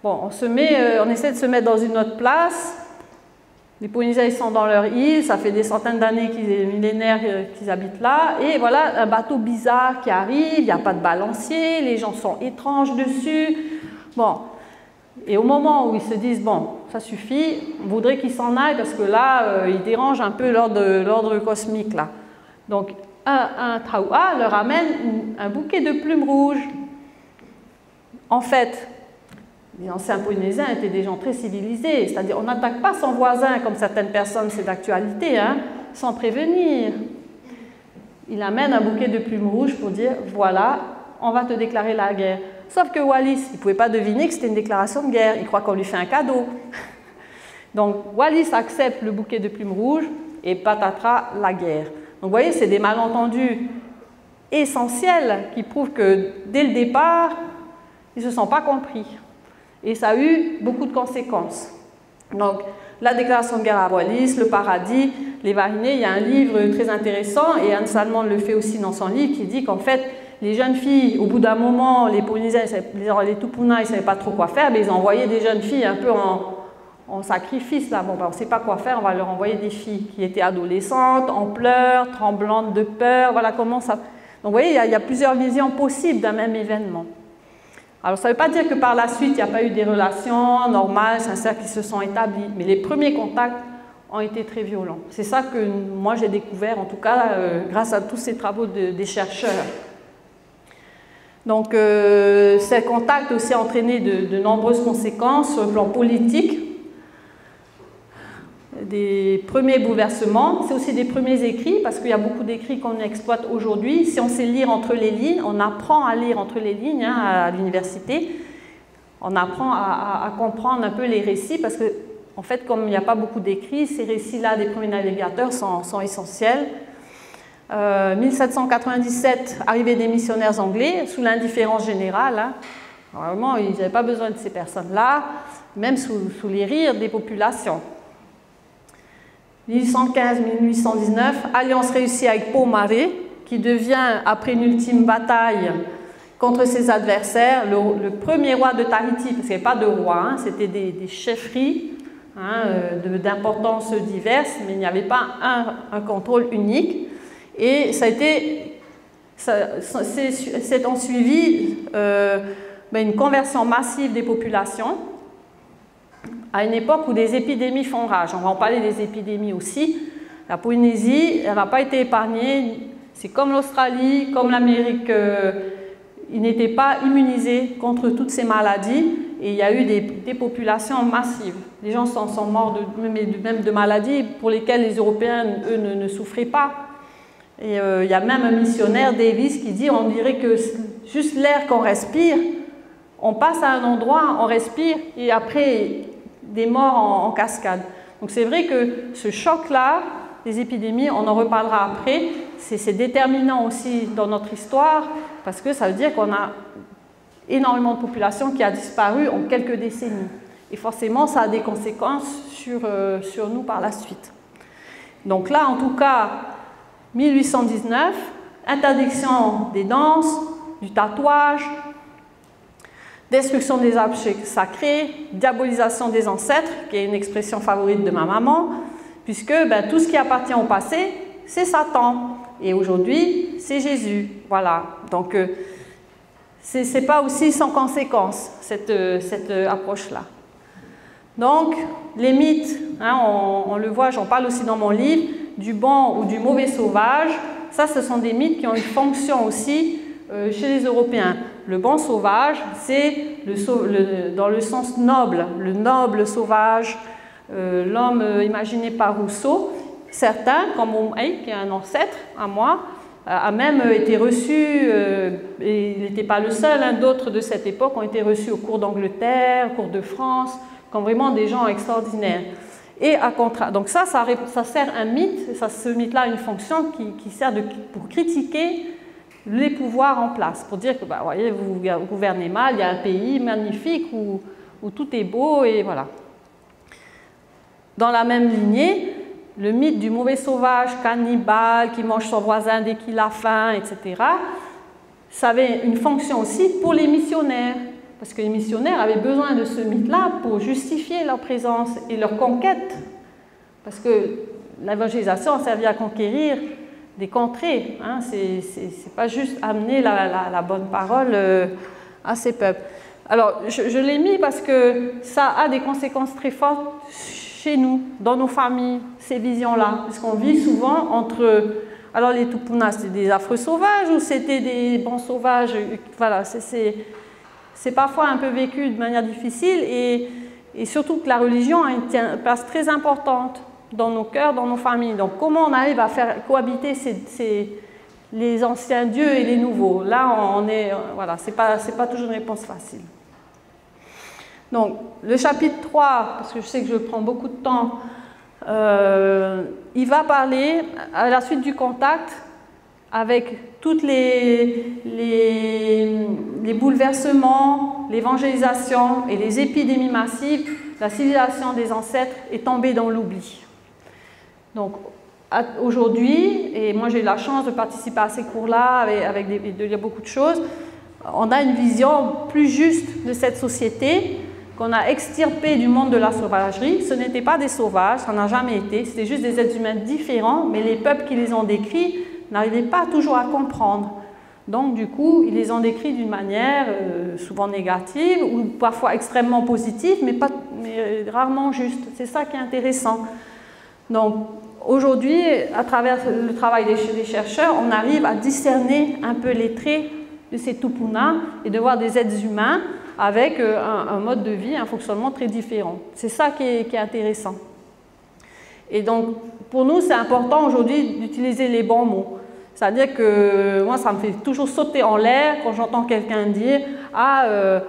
bon, on, se met, euh, on essaie de se mettre dans une autre place. Les Polynésiens sont dans leur île, ça fait des centaines d'années, qu'ils, millénaires euh, qu'ils habitent là. Et voilà un bateau bizarre qui arrive, il n'y a pas de balancier, les gens sont étranges dessus. Bon, et au moment où ils se disent, bon, ça suffit, on voudrait qu'ils s'en aillent parce que là, euh, ils dérangent un peu l'ordre cosmique. Là. Donc, un, un leur amène un bouquet de plumes rouges. En fait, les anciens Polynésiens étaient des gens très civilisés, c'est-à-dire on n'attaque pas son voisin comme certaines personnes, c'est d'actualité, hein, sans prévenir. Il amène un bouquet de plumes rouges pour dire voilà, on va te déclarer la guerre. Sauf que Wallis, il ne pouvait pas deviner que c'était une déclaration de guerre, il croit qu'on lui fait un cadeau. Donc Wallis accepte le bouquet de plumes rouges et patatras la guerre. Donc vous voyez, c'est des malentendus essentiels qui prouvent que dès le départ, ils ne se sont pas compris. Et ça a eu beaucoup de conséquences. Donc, la déclaration de guerre à Wallis, le paradis, les varinés, il y a un livre très intéressant, et Anne Salmon le fait aussi dans son livre, qui dit qu'en fait, les jeunes filles, au bout d'un moment, les Polynésiens, les, les Tupuna, ils ne savaient pas trop quoi faire, mais ils envoyaient des jeunes filles un peu en, sacrifice, bon, ben, on ne sait pas quoi faire, on va leur envoyer des filles qui étaient adolescentes, en pleurs, tremblantes de peur, voilà comment ça... Donc vous voyez, il y, a, plusieurs visions possibles d'un même événement. Alors ça ne veut pas dire que par la suite, il n'y a pas eu des relations normales, sincères qui se sont établies, mais les premiers contacts ont été très violents. C'est ça que moi j'ai découvert, en tout cas euh, grâce à tous ces travaux des chercheurs. Donc euh, ces contacts aussi entraîné de, de nombreuses conséquences sur le plan politique, des premiers bouleversements, c'est aussi des premiers écrits, parce qu'il y a beaucoup d'écrits qu'on exploite aujourd'hui. Si on sait lire entre les lignes, on apprend à lire entre les lignes hein, à l'université, on apprend à, comprendre un peu les récits, parce que, en fait, comme il n'y a pas beaucoup d'écrits, ces récits-là des premiers navigateurs sont, essentiels. 1797, euh, arrivée des missionnaires anglais, sous l'indifférence générale. Hein. Vraiment, ils n'avaient pas besoin de ces personnes-là, même sous les rires des populations. 1815-1819, alliance réussie avec Pomaré, qui devient, après une ultime bataille contre ses adversaires, le, premier roi de Tahiti, parce qu'il pas de roi, hein, c'était des, chefferies hein, euh, d'importance diverses, mais il n'y avait pas un, contrôle unique. Et ça a été, c'est en suivi euh, ben, une conversion massive des populations à une époque où des épidémies font rage. On va en parler des épidémies aussi. La Polynésie, elle n'a pas été épargnée. C'est comme l'Australie, comme l'Amérique. Euh, ils n'étaient pas immunisés contre toutes ces maladies et il y a eu des, populations massives. Les gens sont, morts de, même de maladies pour lesquelles les Européens, eux, ne, souffraient pas. Et euh, il y a même un missionnaire, Davis, qui dit on dirait que juste l'air qu'on respire, on passe à un endroit, on respire, et après, des morts en, cascade. Donc c'est vrai que ce choc-là, les épidémies, on en reparlera après, c'est déterminant aussi dans notre histoire parce que ça veut dire qu'on a énormément de population qui a disparu en quelques décennies. Et forcément, ça a des conséquences sur, euh, sur nous par la suite. Donc là, en tout cas, 1819, interdiction des danses, du tatouage, destruction des arbres sacrés, diabolisation des ancêtres, qui est une expression favorite de ma maman, puisque ben, tout ce qui appartient au passé, c'est Satan. Et aujourd'hui, c'est Jésus. Voilà. Donc, euh, ce n'est pas aussi sans conséquence, cette, euh, cette euh, approche-là. Donc, les mythes, hein, on, le voit, j'en parle aussi dans mon livre, du bon ou du mauvais sauvage, ça, ce sont des mythes qui ont une fonction aussi chez les Européens. Le bon sauvage, c'est dans le sens noble, le noble sauvage, euh, l'homme euh, imaginé par Rousseau. Certains, comme Omei, qui est un ancêtre à moi, a même été reçu, euh, et il n'était pas le seul, hein, d'autres de cette époque ont été reçus au cours d'Angleterre, au cours de France, comme vraiment des gens extraordinaires. Et à contrat, donc ça, ça, sert un mythe, ça, ce mythe-là a une fonction qui, sert pour critiquer les pouvoirs en place, pour dire que bah, vous gouvernez mal, il y a un pays magnifique où, tout est beau et voilà. Dans la même lignée, le mythe du mauvais sauvage cannibale qui mange son voisin dès qu'il a faim, etc., ça avait une fonction aussi pour les missionnaires, parce que les missionnaires avaient besoin de ce mythe-là pour justifier leur présence et leur conquête, parce que l'évangélisation servait à conquérir des contrées. Hein. C'est pas juste amener la, bonne parole euh, à ces peuples. Alors, je, l'ai mis parce que ça a des conséquences très fortes chez nous, dans nos familles, ces visions-là. Parce qu'on vit souvent entre. Alors, les Tupunas, c'était des affreux sauvages ou c'était des bons sauvages Voilà, c'est parfois un peu vécu de manière difficile et, et surtout que la religion a une place très importante dans nos cœurs, dans nos familles. Donc comment on arrive à faire cohabiter les anciens dieux et les nouveaux? Là, on est, voilà, c'est pas, pas toujours une réponse facile. Donc le chapitre 3, parce que je sais que je prends beaucoup de temps, euh, il va parler à la suite du contact avec tous les, les, les, bouleversements, l'évangélisation et les épidémies massives, la civilisation des ancêtres est tombée dans l'oubli. Donc aujourd'hui, et moi j'ai eu la chance de participer à ces cours-là, avec, de lire beaucoup de choses, on a une vision plus juste de cette société qu'on a extirpée du monde de la sauvagerie. Ce n'étaient pas des sauvages, ça n'a jamais été, c'était juste des êtres humains différents, mais les peuples qui les ont décrits n'arrivaient pas toujours à comprendre Donc, du coup, ils les ont décrits d'une manière euh, souvent négative ou parfois extrêmement positive, mais, mais rarement juste. C'est ça qui est intéressant. Donc, aujourd'hui, à travers le travail des, chercheurs, on arrive à discerner un peu les traits de ces tupunas et de voir des êtres humains avec euh, un, mode de vie, un fonctionnement très différent. C'est ça qui est, intéressant. Et donc, pour nous, c'est important aujourd'hui d'utiliser les bons mots. C'est-à-dire que moi, ça me fait toujours sauter en l'air quand j'entends quelqu'un dire Ah, euh,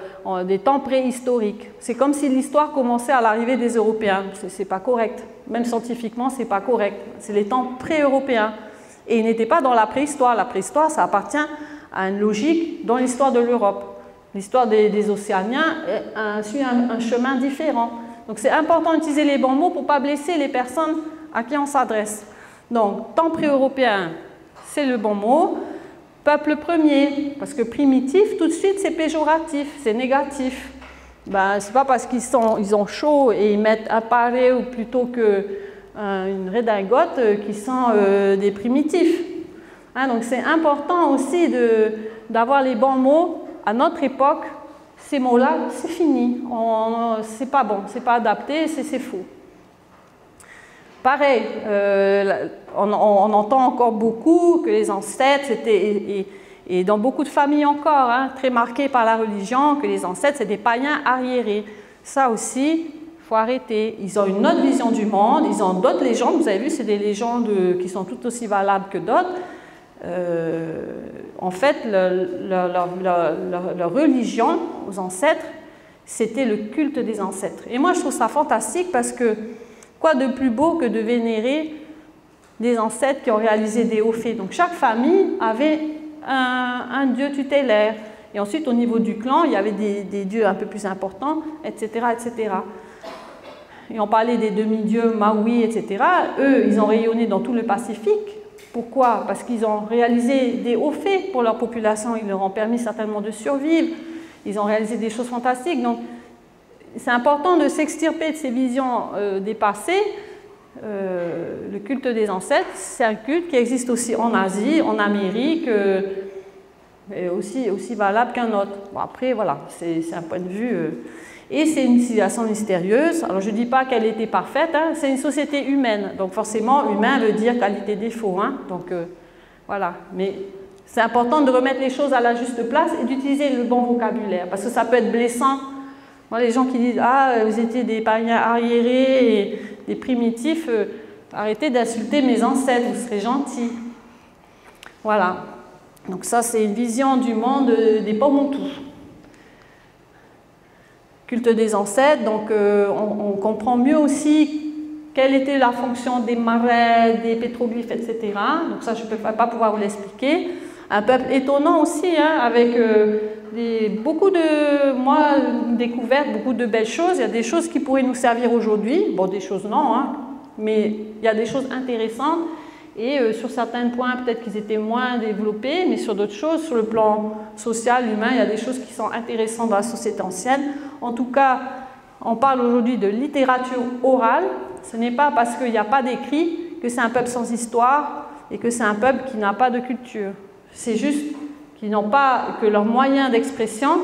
des temps préhistoriques. C'est comme si l'histoire commençait à l'arrivée des Européens. Ce n'est pas correct. Même scientifiquement, ce n'est pas correct. C'est les temps pré-européens. Et ils n'étaient pas dans la préhistoire. La préhistoire, ça appartient à une logique dans l'histoire de l'Europe. L'histoire des, Océaniens suit un, chemin différent. Donc c'est important d'utiliser les bons mots pour ne pas blesser les personnes à qui on s'adresse. Donc, temps pré-européen, c'est le bon mot. Peuple premier, parce que primitif, tout de suite, c'est péjoratif, c'est négatif. Ben, c'est pas parce qu'ils ils ont chaud et ils mettent un paré ou plutôt qu'une une redingote euh, qu'ils sont euh, des primitifs. Hein, donc c'est important aussi d'avoir les bons mots à notre époque, ces mots-là, c'est fini. C'est pas bon, c'est pas adapté, c'est faux. Pareil, euh, on, entend encore beaucoup que les ancêtres, c'était, et, dans beaucoup de familles encore, hein, très marquées par la religion, que les ancêtres, c'est des païens arriérés. Ça aussi, il faut arrêter. Ils ont une autre vision du monde, ils ont d'autres légendes. Vous avez vu, c'est des légendes qui sont tout aussi valables que d'autres. Euh, en fait, leur, religion aux ancêtres, c'était le culte des ancêtres. Et moi, je trouve ça fantastique parce que quoi de plus beau que de vénérer des ancêtres qui ont réalisé des hauts faits. Donc chaque famille avait un, dieu tutélaire. Et ensuite, au niveau du clan, il y avait des, dieux un peu plus importants, etc., etc. Et on parlait des demi-dieux Maui, etc. Eux, ils ont rayonné dans tout le Pacifique. Pourquoi? Parce qu'ils ont réalisé des hauts faits pour leur population, ils leur ont permis certainement de survivre, ils ont réalisé des choses fantastiques. Donc, c'est important de s'extirper de ces visions euh, dépassées. Euh, le culte des ancêtres, c'est un culte qui existe aussi en Asie, en Amérique, euh, et aussi, valable qu'un autre. Bon, après, voilà, c'est un point de vue et c'est une situation mystérieuse. Alors je ne dis pas qu'elle était parfaite, hein. c'est une société humaine. Donc forcément, humain veut dire qualité-défaut. Hein. Donc euh, voilà. Mais c'est important de remettre les choses à la juste place et d'utiliser le bon vocabulaire. Parce que ça peut être blessant. Les gens qui disent Ah, vous étiez des païens arriérés et des primitifs, euh, arrêtez d'insulter mes ancêtres, vous serez gentils. Voilà. Donc ça, c'est une vision du monde des pommes culte des ancêtres, donc euh, on, comprend mieux aussi quelle était la fonction des marais, des pétroglyphes, etc. Donc ça, je ne peux pas pouvoir vous l'expliquer. Un peuple étonnant aussi, hein, avec euh, beaucoup de, moi, découvertes, beaucoup de belles choses. Il y a des choses qui pourraient nous servir aujourd'hui. Bon, des choses non, hein, mais il y a des choses intéressantes. Et euh, sur certains points, peut-être qu'ils étaient moins développés, mais sur d'autres choses, sur le plan social, humain, il y a des choses qui sont intéressantes dans la société ancienne. En tout cas, on parle aujourd'hui de littérature orale. Ce n'est pas parce qu'il n'y a pas d'écrit que c'est un peuple sans histoire et que c'est un peuple qui n'a pas de culture. C'est juste qu'ils n'ont pas, que leur moyen d'expression,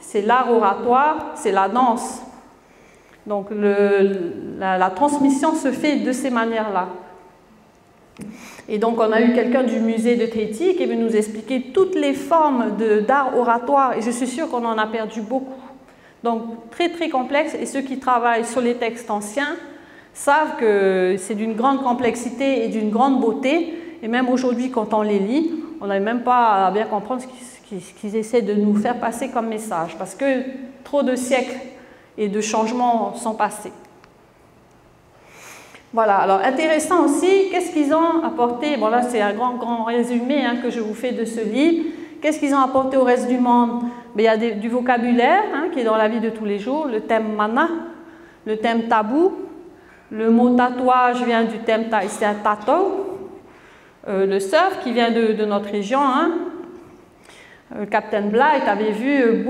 c'est l'art oratoire, c'est la danse. Donc la, la transmission se fait de ces manières-là. Et donc, on a eu quelqu'un du musée de Tahiti qui est venu nous expliquer toutes les formes d'art oratoire, et je suis sûre qu'on en a perdu beaucoup. Donc, très très complexe, et ceux qui travaillent sur les textes anciens savent que c'est d'une grande complexité et d'une grande beauté, et même aujourd'hui, quand on les lit, on n'arrive même pas à bien comprendre ce qu'ils essaient de nous faire passer comme message, parce que trop de siècles et de changements sont passés. Voilà, alors intéressant aussi, qu'est-ce qu'ils ont apporté Bon là c'est un grand, grand résumé hein, que je vous fais de ce livre. Qu'est-ce qu'ils ont apporté au reste du monde? Mais Il y a du vocabulaire hein, qui est dans la vie de tous les jours, le thème mana, le thème tabou, le mot tatouage vient du thème tahitien tato, euh, le surf qui vient de, notre région. Hein. Euh, Captain Blight avait vu euh,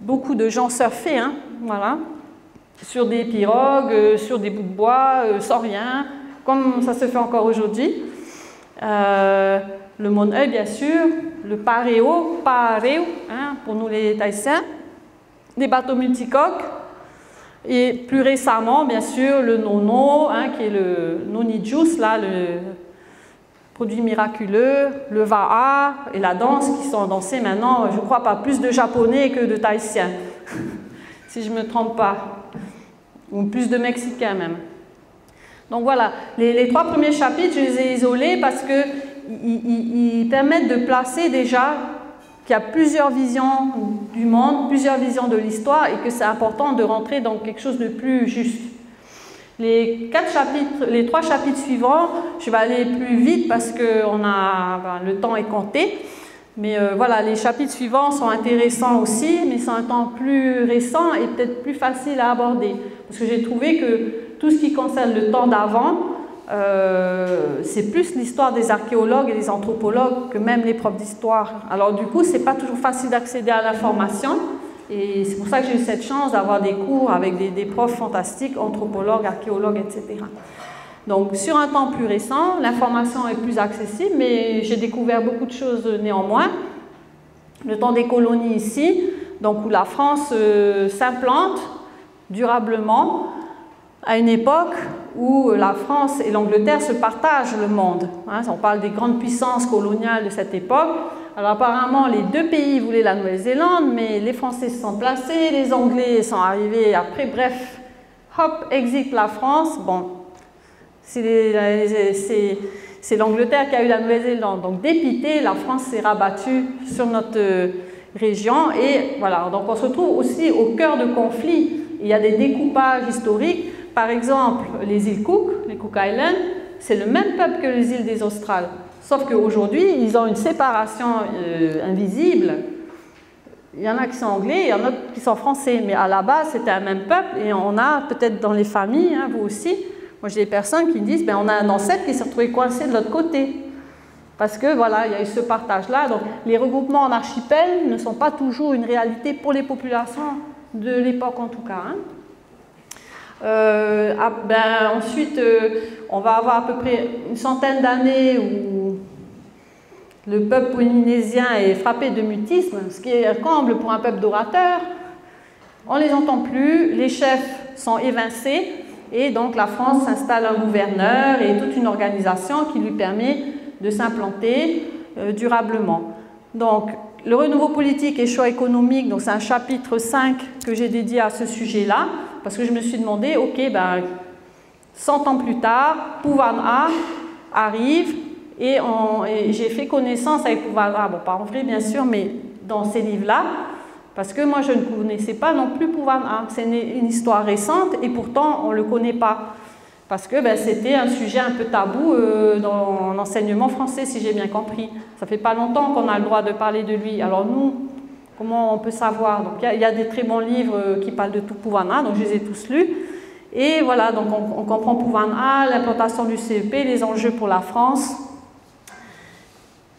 beaucoup, de gens surfer, hein, voilà sur des pirogues, euh, sur des bouts de bois, euh, sans rien, comme ça se fait encore aujourd'hui. Euh, le Moneuil, bien sûr, le Pareo, Pareo, hein, pour nous les Tahitiens, des bateaux multicoques, et plus récemment, bien sûr, le Nono, hein, qui est le Noni Juice, là, le produit miraculeux, le Va'a et la danse qui sont dansés maintenant, je crois pas plus de Japonais que de Tahitiens, si je ne me trompe pas, ou plus de Mexicains même. Donc voilà, les, trois premiers chapitres, je les ai isolés parce qu'ils permettent de placer déjà qu'il y a plusieurs visions du monde, plusieurs visions de l'histoire et que c'est important de rentrer dans quelque chose de plus juste. Les, quatre chapitres, les trois chapitres suivants, je vais aller plus vite parce que on a, ben, le temps est compté. Mais euh, voilà, les chapitres suivants sont intéressants aussi, mais c'est un temps plus récent et peut-être plus facile à aborder. Parce que j'ai trouvé que tout ce qui concerne le temps d'avant, euh, c'est plus l'histoire des archéologues et des anthropologues que même les profs d'histoire. Alors du coup, c'est pas toujours facile d'accéder à l'information. Et c'est pour ça que j'ai eu cette chance d'avoir des cours avec des, profs fantastiques, anthropologues, archéologues, etc. Donc sur un temps plus récent, l'information est plus accessible, mais j'ai découvert beaucoup de choses néanmoins. Le temps des colonies ici, donc où la France euh, s'implante durablement, à une époque où la France et l'Angleterre se partagent le monde. Hein, on parle des grandes puissances coloniales de cette époque. Alors apparemment, les deux pays voulaient la Nouvelle-Zélande, mais les Français se sont placés, les Anglais sont arrivés après. Bref, hop, exit la France. Bon, c'est l'Angleterre qui a eu la Nouvelle-Zélande. Donc dépité, la France s'est rabattue sur notre euh, région. Et voilà, donc on se retrouve aussi au cœur de conflits. Il y a des découpages historiques par exemple, les îles Cook, les Cook Islands, c'est le même peuple que les îles des Australes. Sauf qu'aujourd'hui, ils ont une séparation euh, invisible. Il y en a qui sont anglais, il y en a qui sont français. Mais à la base, c'était un même peuple. Et on a peut-être dans les familles, hein, vous aussi, moi j'ai des personnes qui disent, ben, on a un ancêtre qui s'est retrouvé coincé de l'autre côté. Parce que voilà, il y a eu ce partage-là. Donc les regroupements en archipel ne sont pas toujours une réalité pour les populations de l'époque en tout cas. Hein. Euh, ah, ben, ensuite, euh, on va avoir à peu près une centaine d'années où le peuple polynésien est frappé de mutisme, ce qui est un comble pour un peuple d'orateurs. On ne les entend plus, les chefs sont évincés, et donc la France s'installe un gouverneur et toute une organisation qui lui permet de s'implanter euh, durablement. Donc, le renouveau politique et choix économique, c'est un chapitre 5 que j'ai dédié à ce sujet-là parce que je me suis demandé, ok, ben, 100 ans plus tard, A arrive et, j'ai fait connaissance avec A. bon pas en vrai bien sûr, mais dans ces livres-là, parce que moi je ne connaissais pas non plus A. C'est une, histoire récente et pourtant on ne le connaît pas. Parce que ben, c'était un sujet un peu tabou euh, dans l'enseignement français, si j'ai bien compris. Ça fait pas longtemps qu'on a le droit de parler de lui. Alors nous, Comment on peut savoir? Donc il y, a des très bons livres euh, qui parlent de tout Pouvana, donc je les ai tous lus. Et voilà, donc on, comprend Pouvana, l'implantation du CEP, les enjeux pour la France.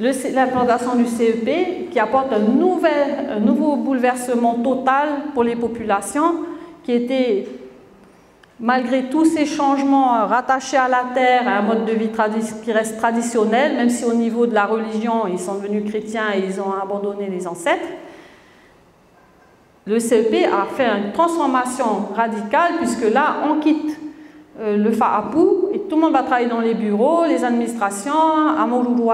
L'implantation du CEP qui apporte un, nouvel, un nouveau bouleversement total pour les populations qui étaient malgré tous ces changements rattachés à la terre, à un mode de vie qui reste traditionnel, même si au niveau de la religion, ils sont devenus chrétiens et ils ont abandonné les ancêtres, le CEP a fait une transformation radicale puisque là, on quitte euh, le FAAPU et tout le monde va travailler dans les bureaux, les administrations, à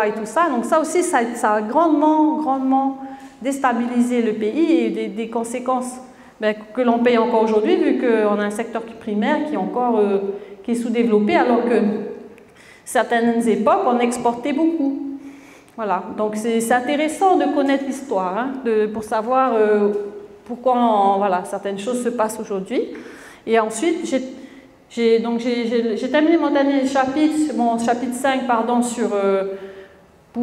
et tout ça. Donc ça aussi, ça, a grandement, grandement déstabilisé le pays et des, conséquences ben, que l'on paye encore aujourd'hui vu qu'on a un secteur primaire qui est encore euh, qui est sous-développé alors que certaines époques, on exportait beaucoup. Voilà, donc c'est intéressant de connaître l'histoire hein, pour savoir euh, pourquoi voilà, certaines choses se passent aujourd'hui. Et ensuite, j'ai terminé mon dernier chapitre, mon chapitre 5 pardon, sur euh,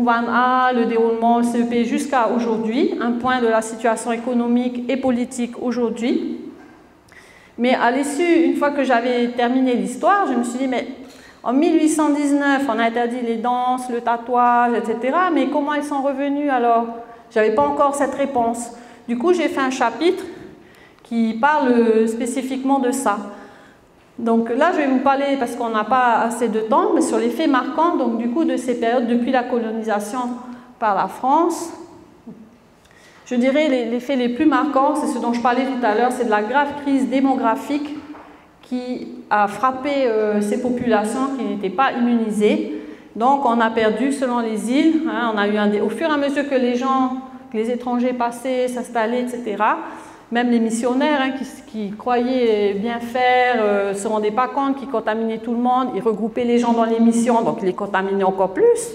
A, le déroulement, le CEP jusqu'à aujourd'hui, un point de la situation économique et politique aujourd'hui. Mais à l'issue, une fois que j'avais terminé l'histoire, je me suis dit, mais en 1819, on a interdit les danses, le tatouage, etc. Mais comment ils sont revenus alors? Je n'avais pas encore cette réponse. Du coup, j'ai fait un chapitre qui parle spécifiquement de ça. Donc là, je vais vous parler, parce qu'on n'a pas assez de temps, mais sur les faits marquants, donc du coup, de ces périodes depuis la colonisation par la France. Je dirais les, les faits les plus marquants, c'est ce dont je parlais tout à l'heure, c'est de la grave crise démographique qui a frappé euh, ces populations qui n'étaient pas immunisées. Donc on a perdu, selon les îles, hein, on a eu au fur et à mesure que les gens, que les étrangers passaient, s'installaient, etc., même les missionnaires hein, qui, croyaient bien faire ne euh, se rendaient pas compte qu'ils contaminaient tout le monde, ils regroupaient les gens dans les missions, donc ils les contaminaient encore plus,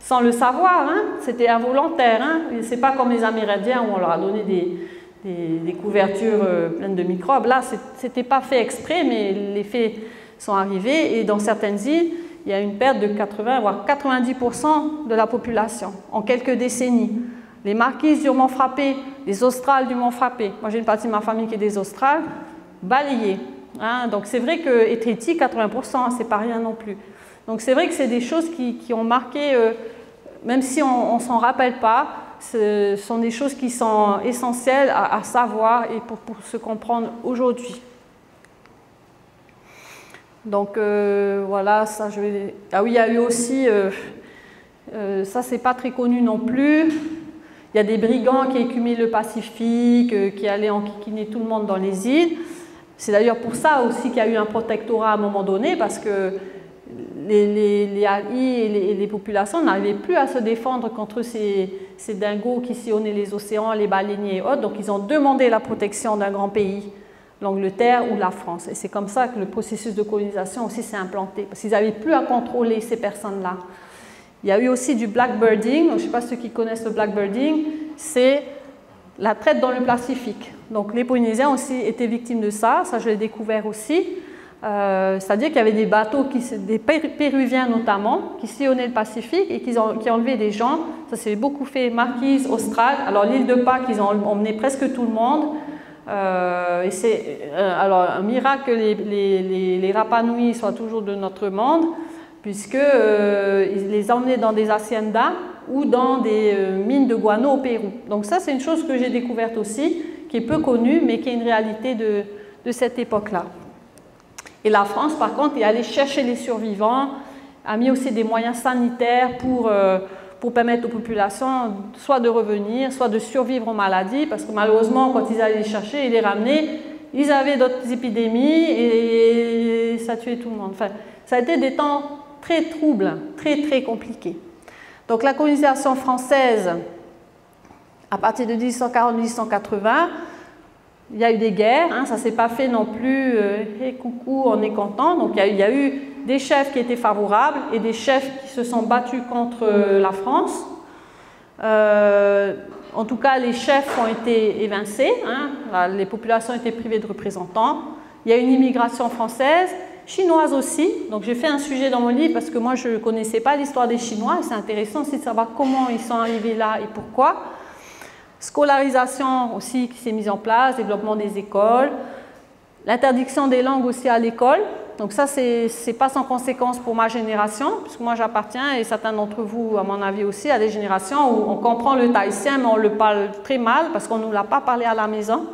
sans le savoir. Hein. C'était involontaire. Hein. Ce n'est pas comme les Amérindiens où on leur a donné des, couvertures euh, pleines de microbes. Là, ce n'était pas fait exprès, mais les faits sont arrivés. Et dans certaines îles, il y a une perte de 80 voire 90% de la population en quelques décennies. Les marquises du Mont Frappé, les Australes du Mont Frappé, moi j'ai une partie de ma famille qui est des Australes, balayées. Hein. Donc c'est vrai que Etretti, 80%, c'est pas rien non plus. Donc c'est vrai que c'est des choses qui, ont marqué, euh, même si on ne s'en rappelle pas, ce sont des choses qui sont essentielles à, savoir et pour, se comprendre aujourd'hui. Donc euh, voilà, ça je vais. Ah oui, il y a eu aussi, euh, ça c'est pas très connu non plus, il y a des brigands qui écumaient le Pacifique, euh, qui allaient enquiquiner tout le monde dans les îles. C'est d'ailleurs pour ça aussi qu'il y a eu un protectorat à un moment donné, parce que les, les, et les, populations n'arrivaient plus à se défendre contre ces, ces, dingos qui sillonnaient les océans, les baleiniers et autres. Donc ils ont demandé la protection d'un grand pays, l'Angleterre ou la France. Et c'est comme ça que le processus de colonisation aussi s'est implanté, parce qu'ils n'avaient plus à contrôler ces personnes-là. Il y a eu aussi du blackbirding. Je ne sais pas ceux qui connaissent le blackbirding. C'est la traite dans le Pacifique. Donc les Polynésiens aussi étaient victimes de ça. Ça, je l'ai découvert aussi. Euh, c'est-à-dire qu'il y avait des bateaux, qui, des Péruviens notamment, qui sillonnaient le Pacifique et qui, ont, qui enlevaient des gens. Ça s'est beaucoup fait Marquise, Australe. Alors l'île de Pâques, ils ont emmené presque tout le monde. Euh, et c'est euh, alors un miracle que les, les, les, les Rapanui soient toujours de notre monde puisqu'ils euh, les emmenaient dans des haciendas ou dans des euh, mines de guano au Pérou. Donc ça, c'est une chose que j'ai découverte aussi, qui est peu connue, mais qui est une réalité de, cette époque-là. Et la France, par contre, est allée chercher les survivants, a mis aussi des moyens sanitaires pour, euh, pour permettre aux populations soit de revenir, soit de survivre aux maladies, parce que malheureusement, quand ils allaient les chercher et les ramener, ils avaient d'autres épidémies et ça tuait tout le monde. Enfin, ça a été des temps très trouble, très très compliqué. Donc la colonisation française, à partir de 1840-1880, il y a eu des guerres, hein, ça ne s'est pas fait non plus, euh, coucou, on est content. Donc il y, a, eu des chefs qui étaient favorables et des chefs qui se sont battus contre euh, la France. Euh, en tout cas, les chefs ont été évincés, hein, les populations été privées de représentants. Il y a une immigration française chinoise aussi. Donc j'ai fait un sujet dans mon livre parce que moi je ne connaissais pas l'histoire des Chinois. C'est intéressant aussi de savoir comment ils sont arrivés là et pourquoi. Scolarisation aussi qui s'est mise en place, développement des écoles, l'interdiction des langues aussi à l'école. Donc ça, c'est pas sans conséquence pour ma génération, puisque moi j'appartiens, et certains d'entre vous, à mon avis aussi, à des générations où on comprend le tahitien, mais on le parle très mal parce qu'on ne nous l'a pas parlé à la maison.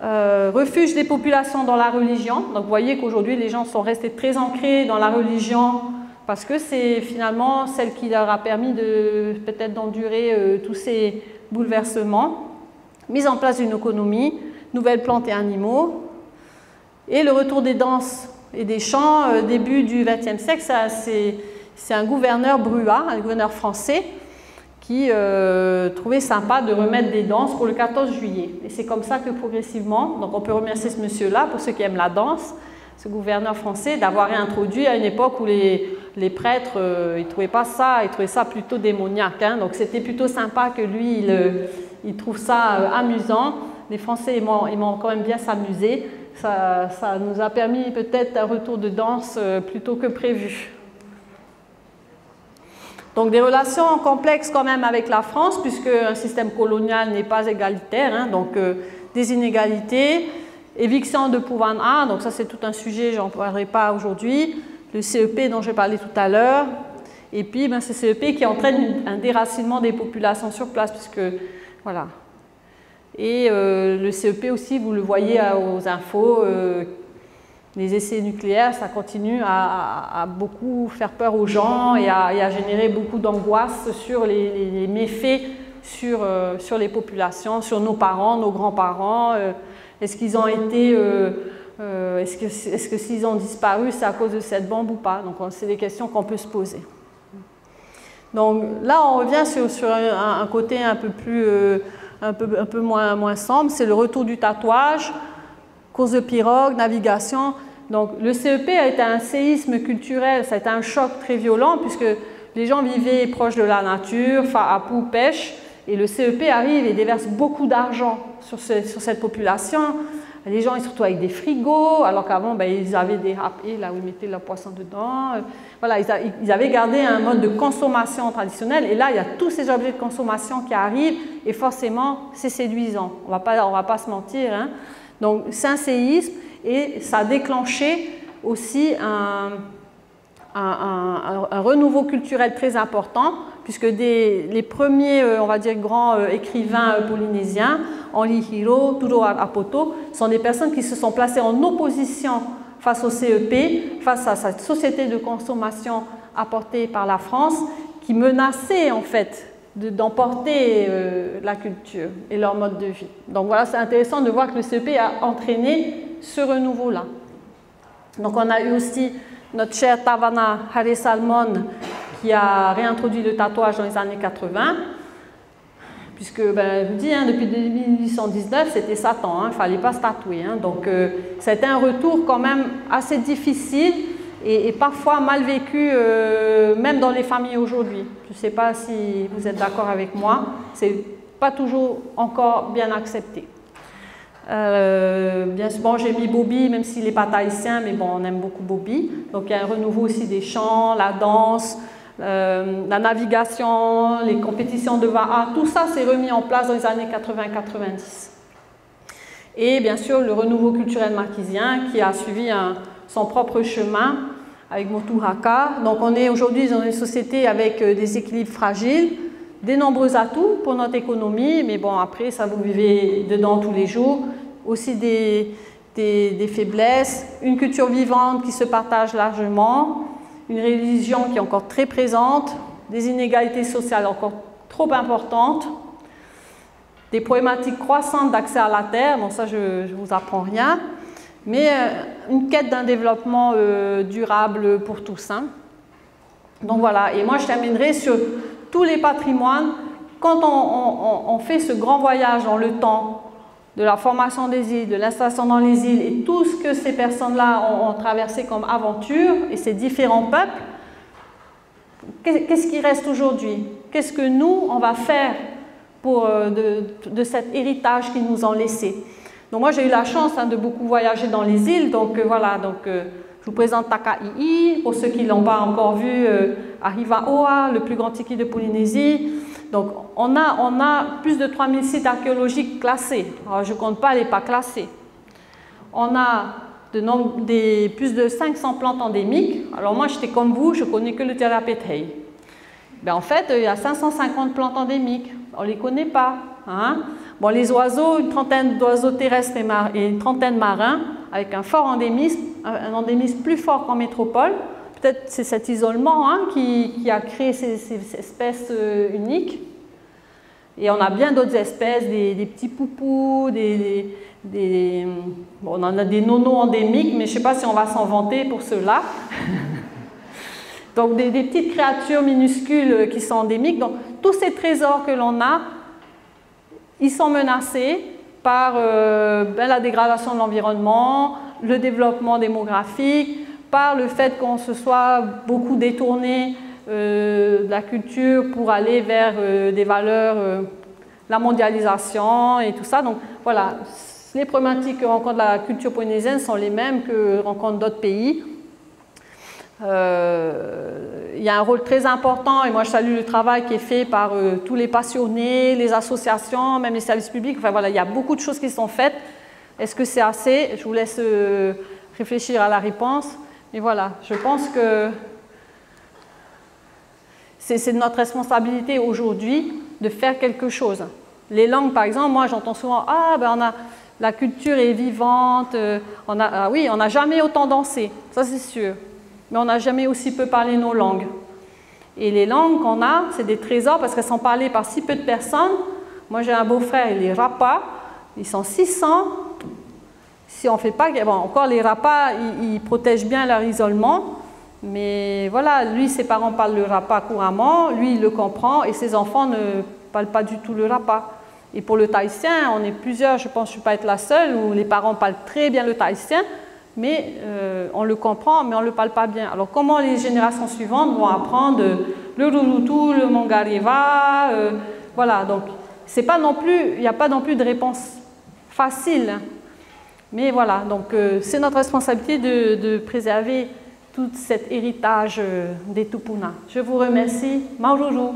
Euh, refuge des populations dans la religion. Donc vous voyez qu'aujourd'hui les gens sont restés très ancrés dans la religion parce que c'est finalement celle qui leur a permis de peut-être d'endurer euh, tous ces bouleversements. Mise en place d'une économie, nouvelles plantes et animaux, et le retour des danses et des chants euh, début du XXe siècle. C'est un gouverneur bruat, un gouverneur français, qui euh, trouvait sympa de remettre des danses pour le 14 juillet. Et c'est comme ça que progressivement, donc on peut remercier ce monsieur-là, pour ceux qui aiment la danse, ce gouverneur français, d'avoir réintroduit à une époque où les, les prêtres, euh, ils ne trouvaient pas ça, ils trouvaient ça plutôt démoniaque. Hein. donc c'était plutôt sympa que lui, il, euh, trouve ça amusant. Les Français m'ont quand même bien s'amuser. Ça, ça, nous a permis peut-être un retour de danse plutôt que prévu. Donc des relations complexes quand même avec la France, puisque un système colonial n'est pas égalitaire, hein. donc euh, des inégalités, éviction de A, donc ça c'est tout un sujet, j'en parlerai pas aujourd'hui, le CEP dont j'ai parlé tout à l'heure, et puis ben, c'est CEP qui entraîne un déracinement des populations sur place, puisque voilà. Et euh, le CEP aussi, vous le voyez aux infos, les essais nucléaires, ça continue à, beaucoup faire peur aux gens et à, générer beaucoup d'angoisse sur les, méfaits sur, euh, sur, les populations, sur nos parents, nos grands-parents. Euh, est-ce qu'ils ont été, euh, est-ce que, s'ils ont disparu, c'est à cause de cette bombe ou pas? Donc c'est des questions qu'on peut se poser. Donc là, on revient sur, un, côté un peu moins sombre, c'est le retour du tatouage, course de pirogue, navigation. Donc le CEP a été un séisme culturel, ça a été un choc très violent puisque les gens vivaient proches de la nature, Fa'apu pêche, et le CEP arrive et déverse beaucoup d'argent sur, cette population. Les gens, surtout avec des frigos, alors qu'avant, ben, ils avaient des râpés là où ils mettaient leur poisson dedans. Voilà, ils, avaient gardé un mode de consommation traditionnel. Et là, il y a tous ces objets de consommation qui arrivent, et forcément, c'est séduisant. On ne va pas se mentir. Hein. Donc, c'est un séisme et ça a déclenché aussi un, renouveau culturel très important, puisque les premiers, euh, on va dire, grands euh, écrivains euh, polynésiens, Henri Hiro, Turo Apoto, sont des personnes qui se sont placées en opposition face au CEP, face à cette société de consommation apportée par la France, qui menaçait en fait d'emporter la culture et leur mode de vie. Donc voilà, c'est intéressant de voir que le CEP a entraîné ce renouveau-là. Donc on a eu aussi notre chère Tavana Harry Salmon qui a réintroduit le tatouage dans les années 80, puisque, ben, je vous dis, hein, depuis 1819, c'était Satan, hein, il ne fallait pas se tatouer. Hein. donc euh, c'était un retour quand même assez difficile et, parfois mal vécu, euh, même dans les familles aujourd'hui. Je ne sais pas si vous êtes d'accord avec moi, c'est pas toujours encore bien accepté. Euh, bien sûr, j'ai mis Bobby, même s'il n'est pas tahitien, mais bon, on aime beaucoup Bobby. Donc il y a un renouveau aussi des chants, la danse, euh, la navigation, les compétitions de VAA, tout ça s'est remis en place dans les années 80-90. Et bien sûr, le renouveau culturel marquisien qui a suivi son propre chemin avec Motuhaka. Donc on est aujourd'hui dans une société avec euh, des équilibres fragiles, des nombreux atouts pour notre économie, mais bon, après, ça vous vivez dedans tous les jours. Aussi des, des, faiblesses, une culture vivante qui se partage largement, une religion qui est encore très présente, des inégalités sociales encore trop importantes, des problématiques croissantes d'accès à la terre, bon ça je ne vous apprends rien, mais euh, une quête d'un développement euh, durable pour tous. Donc voilà, et moi je terminerai sur tous les patrimoines, quand on, fait ce grand voyage dans le temps, de la formation des îles, de l'installation dans les îles et tout ce que ces personnes-là ont, traversé comme aventure et ces différents peuples, qu'est-ce qui reste aujourd'hui? Qu'est-ce que nous, on va faire pour, euh, de, cet héritage qu'ils nous ont laissé? Donc moi, j'ai eu la chance hein, de beaucoup voyager dans les îles, donc euh, voilà, donc... Euh, je vous présente Takai'i, pour ceux qui ne l'ont pas encore vu, euh, Oa, le plus grand tiki de Polynésie. Donc, on a, plus de 3000 sites archéologiques classés. Alors, je ne compte pas les pas classés. On a de des, plus de 500 plantes endémiques. Alors, moi, j'étais comme vous, je ne connais que le Terrapethei. Ben, en fait, il y a 550 plantes endémiques. On ne les connaît pas. Hein. Bon, les oiseaux, une trentaine d'oiseaux terrestres et, une trentaine marins, avec un fort endémisme, un endémisme plus fort qu'en métropole. Peut-être c'est cet isolement hein, qui, a créé ces, espèces euh, uniques. Et on a bien d'autres espèces, des, petits poupous, des, on en a des nonos endémiques, mais je ne sais pas si on va s'en vanter pour ceux-là. Donc des, petites créatures minuscules qui sont endémiques. Donc tous ces trésors que l'on a, ils sont menacés par euh, ben, la dégradation de l'environnement, le développement démographique, par le fait qu'on se soit beaucoup détourné euh, de la culture pour aller vers euh, des valeurs, la mondialisation et tout ça. Donc voilà, les problématiques que rencontre la culture polynésienne sont les mêmes que rencontrent d'autres pays. Euh, il y a un rôle très important et moi je salue le travail qui est fait par euh, tous les passionnés, les associations, même les services publics. Enfin voilà, il y a beaucoup de choses qui sont faites. Est-ce que c'est assez? Je vous laisse euh, réfléchir à la réponse. Mais voilà, je pense que c'est notre responsabilité aujourd'hui de faire quelque chose. Les langues, par exemple, moi j'entends souvent Ah, ben on a la culture est vivante. On a, ah oui, on n'a jamais autant dansé, ça c'est sûr. Mais on n'a jamais aussi peu parlé nos langues. Et les langues qu'on a, c'est des trésors parce qu'elles sont parlées par si peu de personnes. Moi, j'ai un beau-frère, il est rapa. Ils sont 600. Si on ne fait pas... Bon, encore les rapas, ils, protègent bien leur isolement. Mais voilà, lui, ses parents parlent le rapa couramment. Lui, il le comprend. Et ses enfants ne parlent pas du tout le rapa. Et pour le tahitien, on est plusieurs, je pense je ne vais pas être la seule, où les parents parlent très bien le tahitien, mais euh, on le comprend, mais on ne le parle pas bien. Alors comment les générations suivantes vont apprendre le rurutu, le mangariva, euh, voilà, donc c'est pas non plus, il n'y a pas non plus de réponse facile. Mais voilà, donc euh, c'est notre responsabilité de, préserver tout cet héritage des Tupuna. Je vous remercie. Maururu.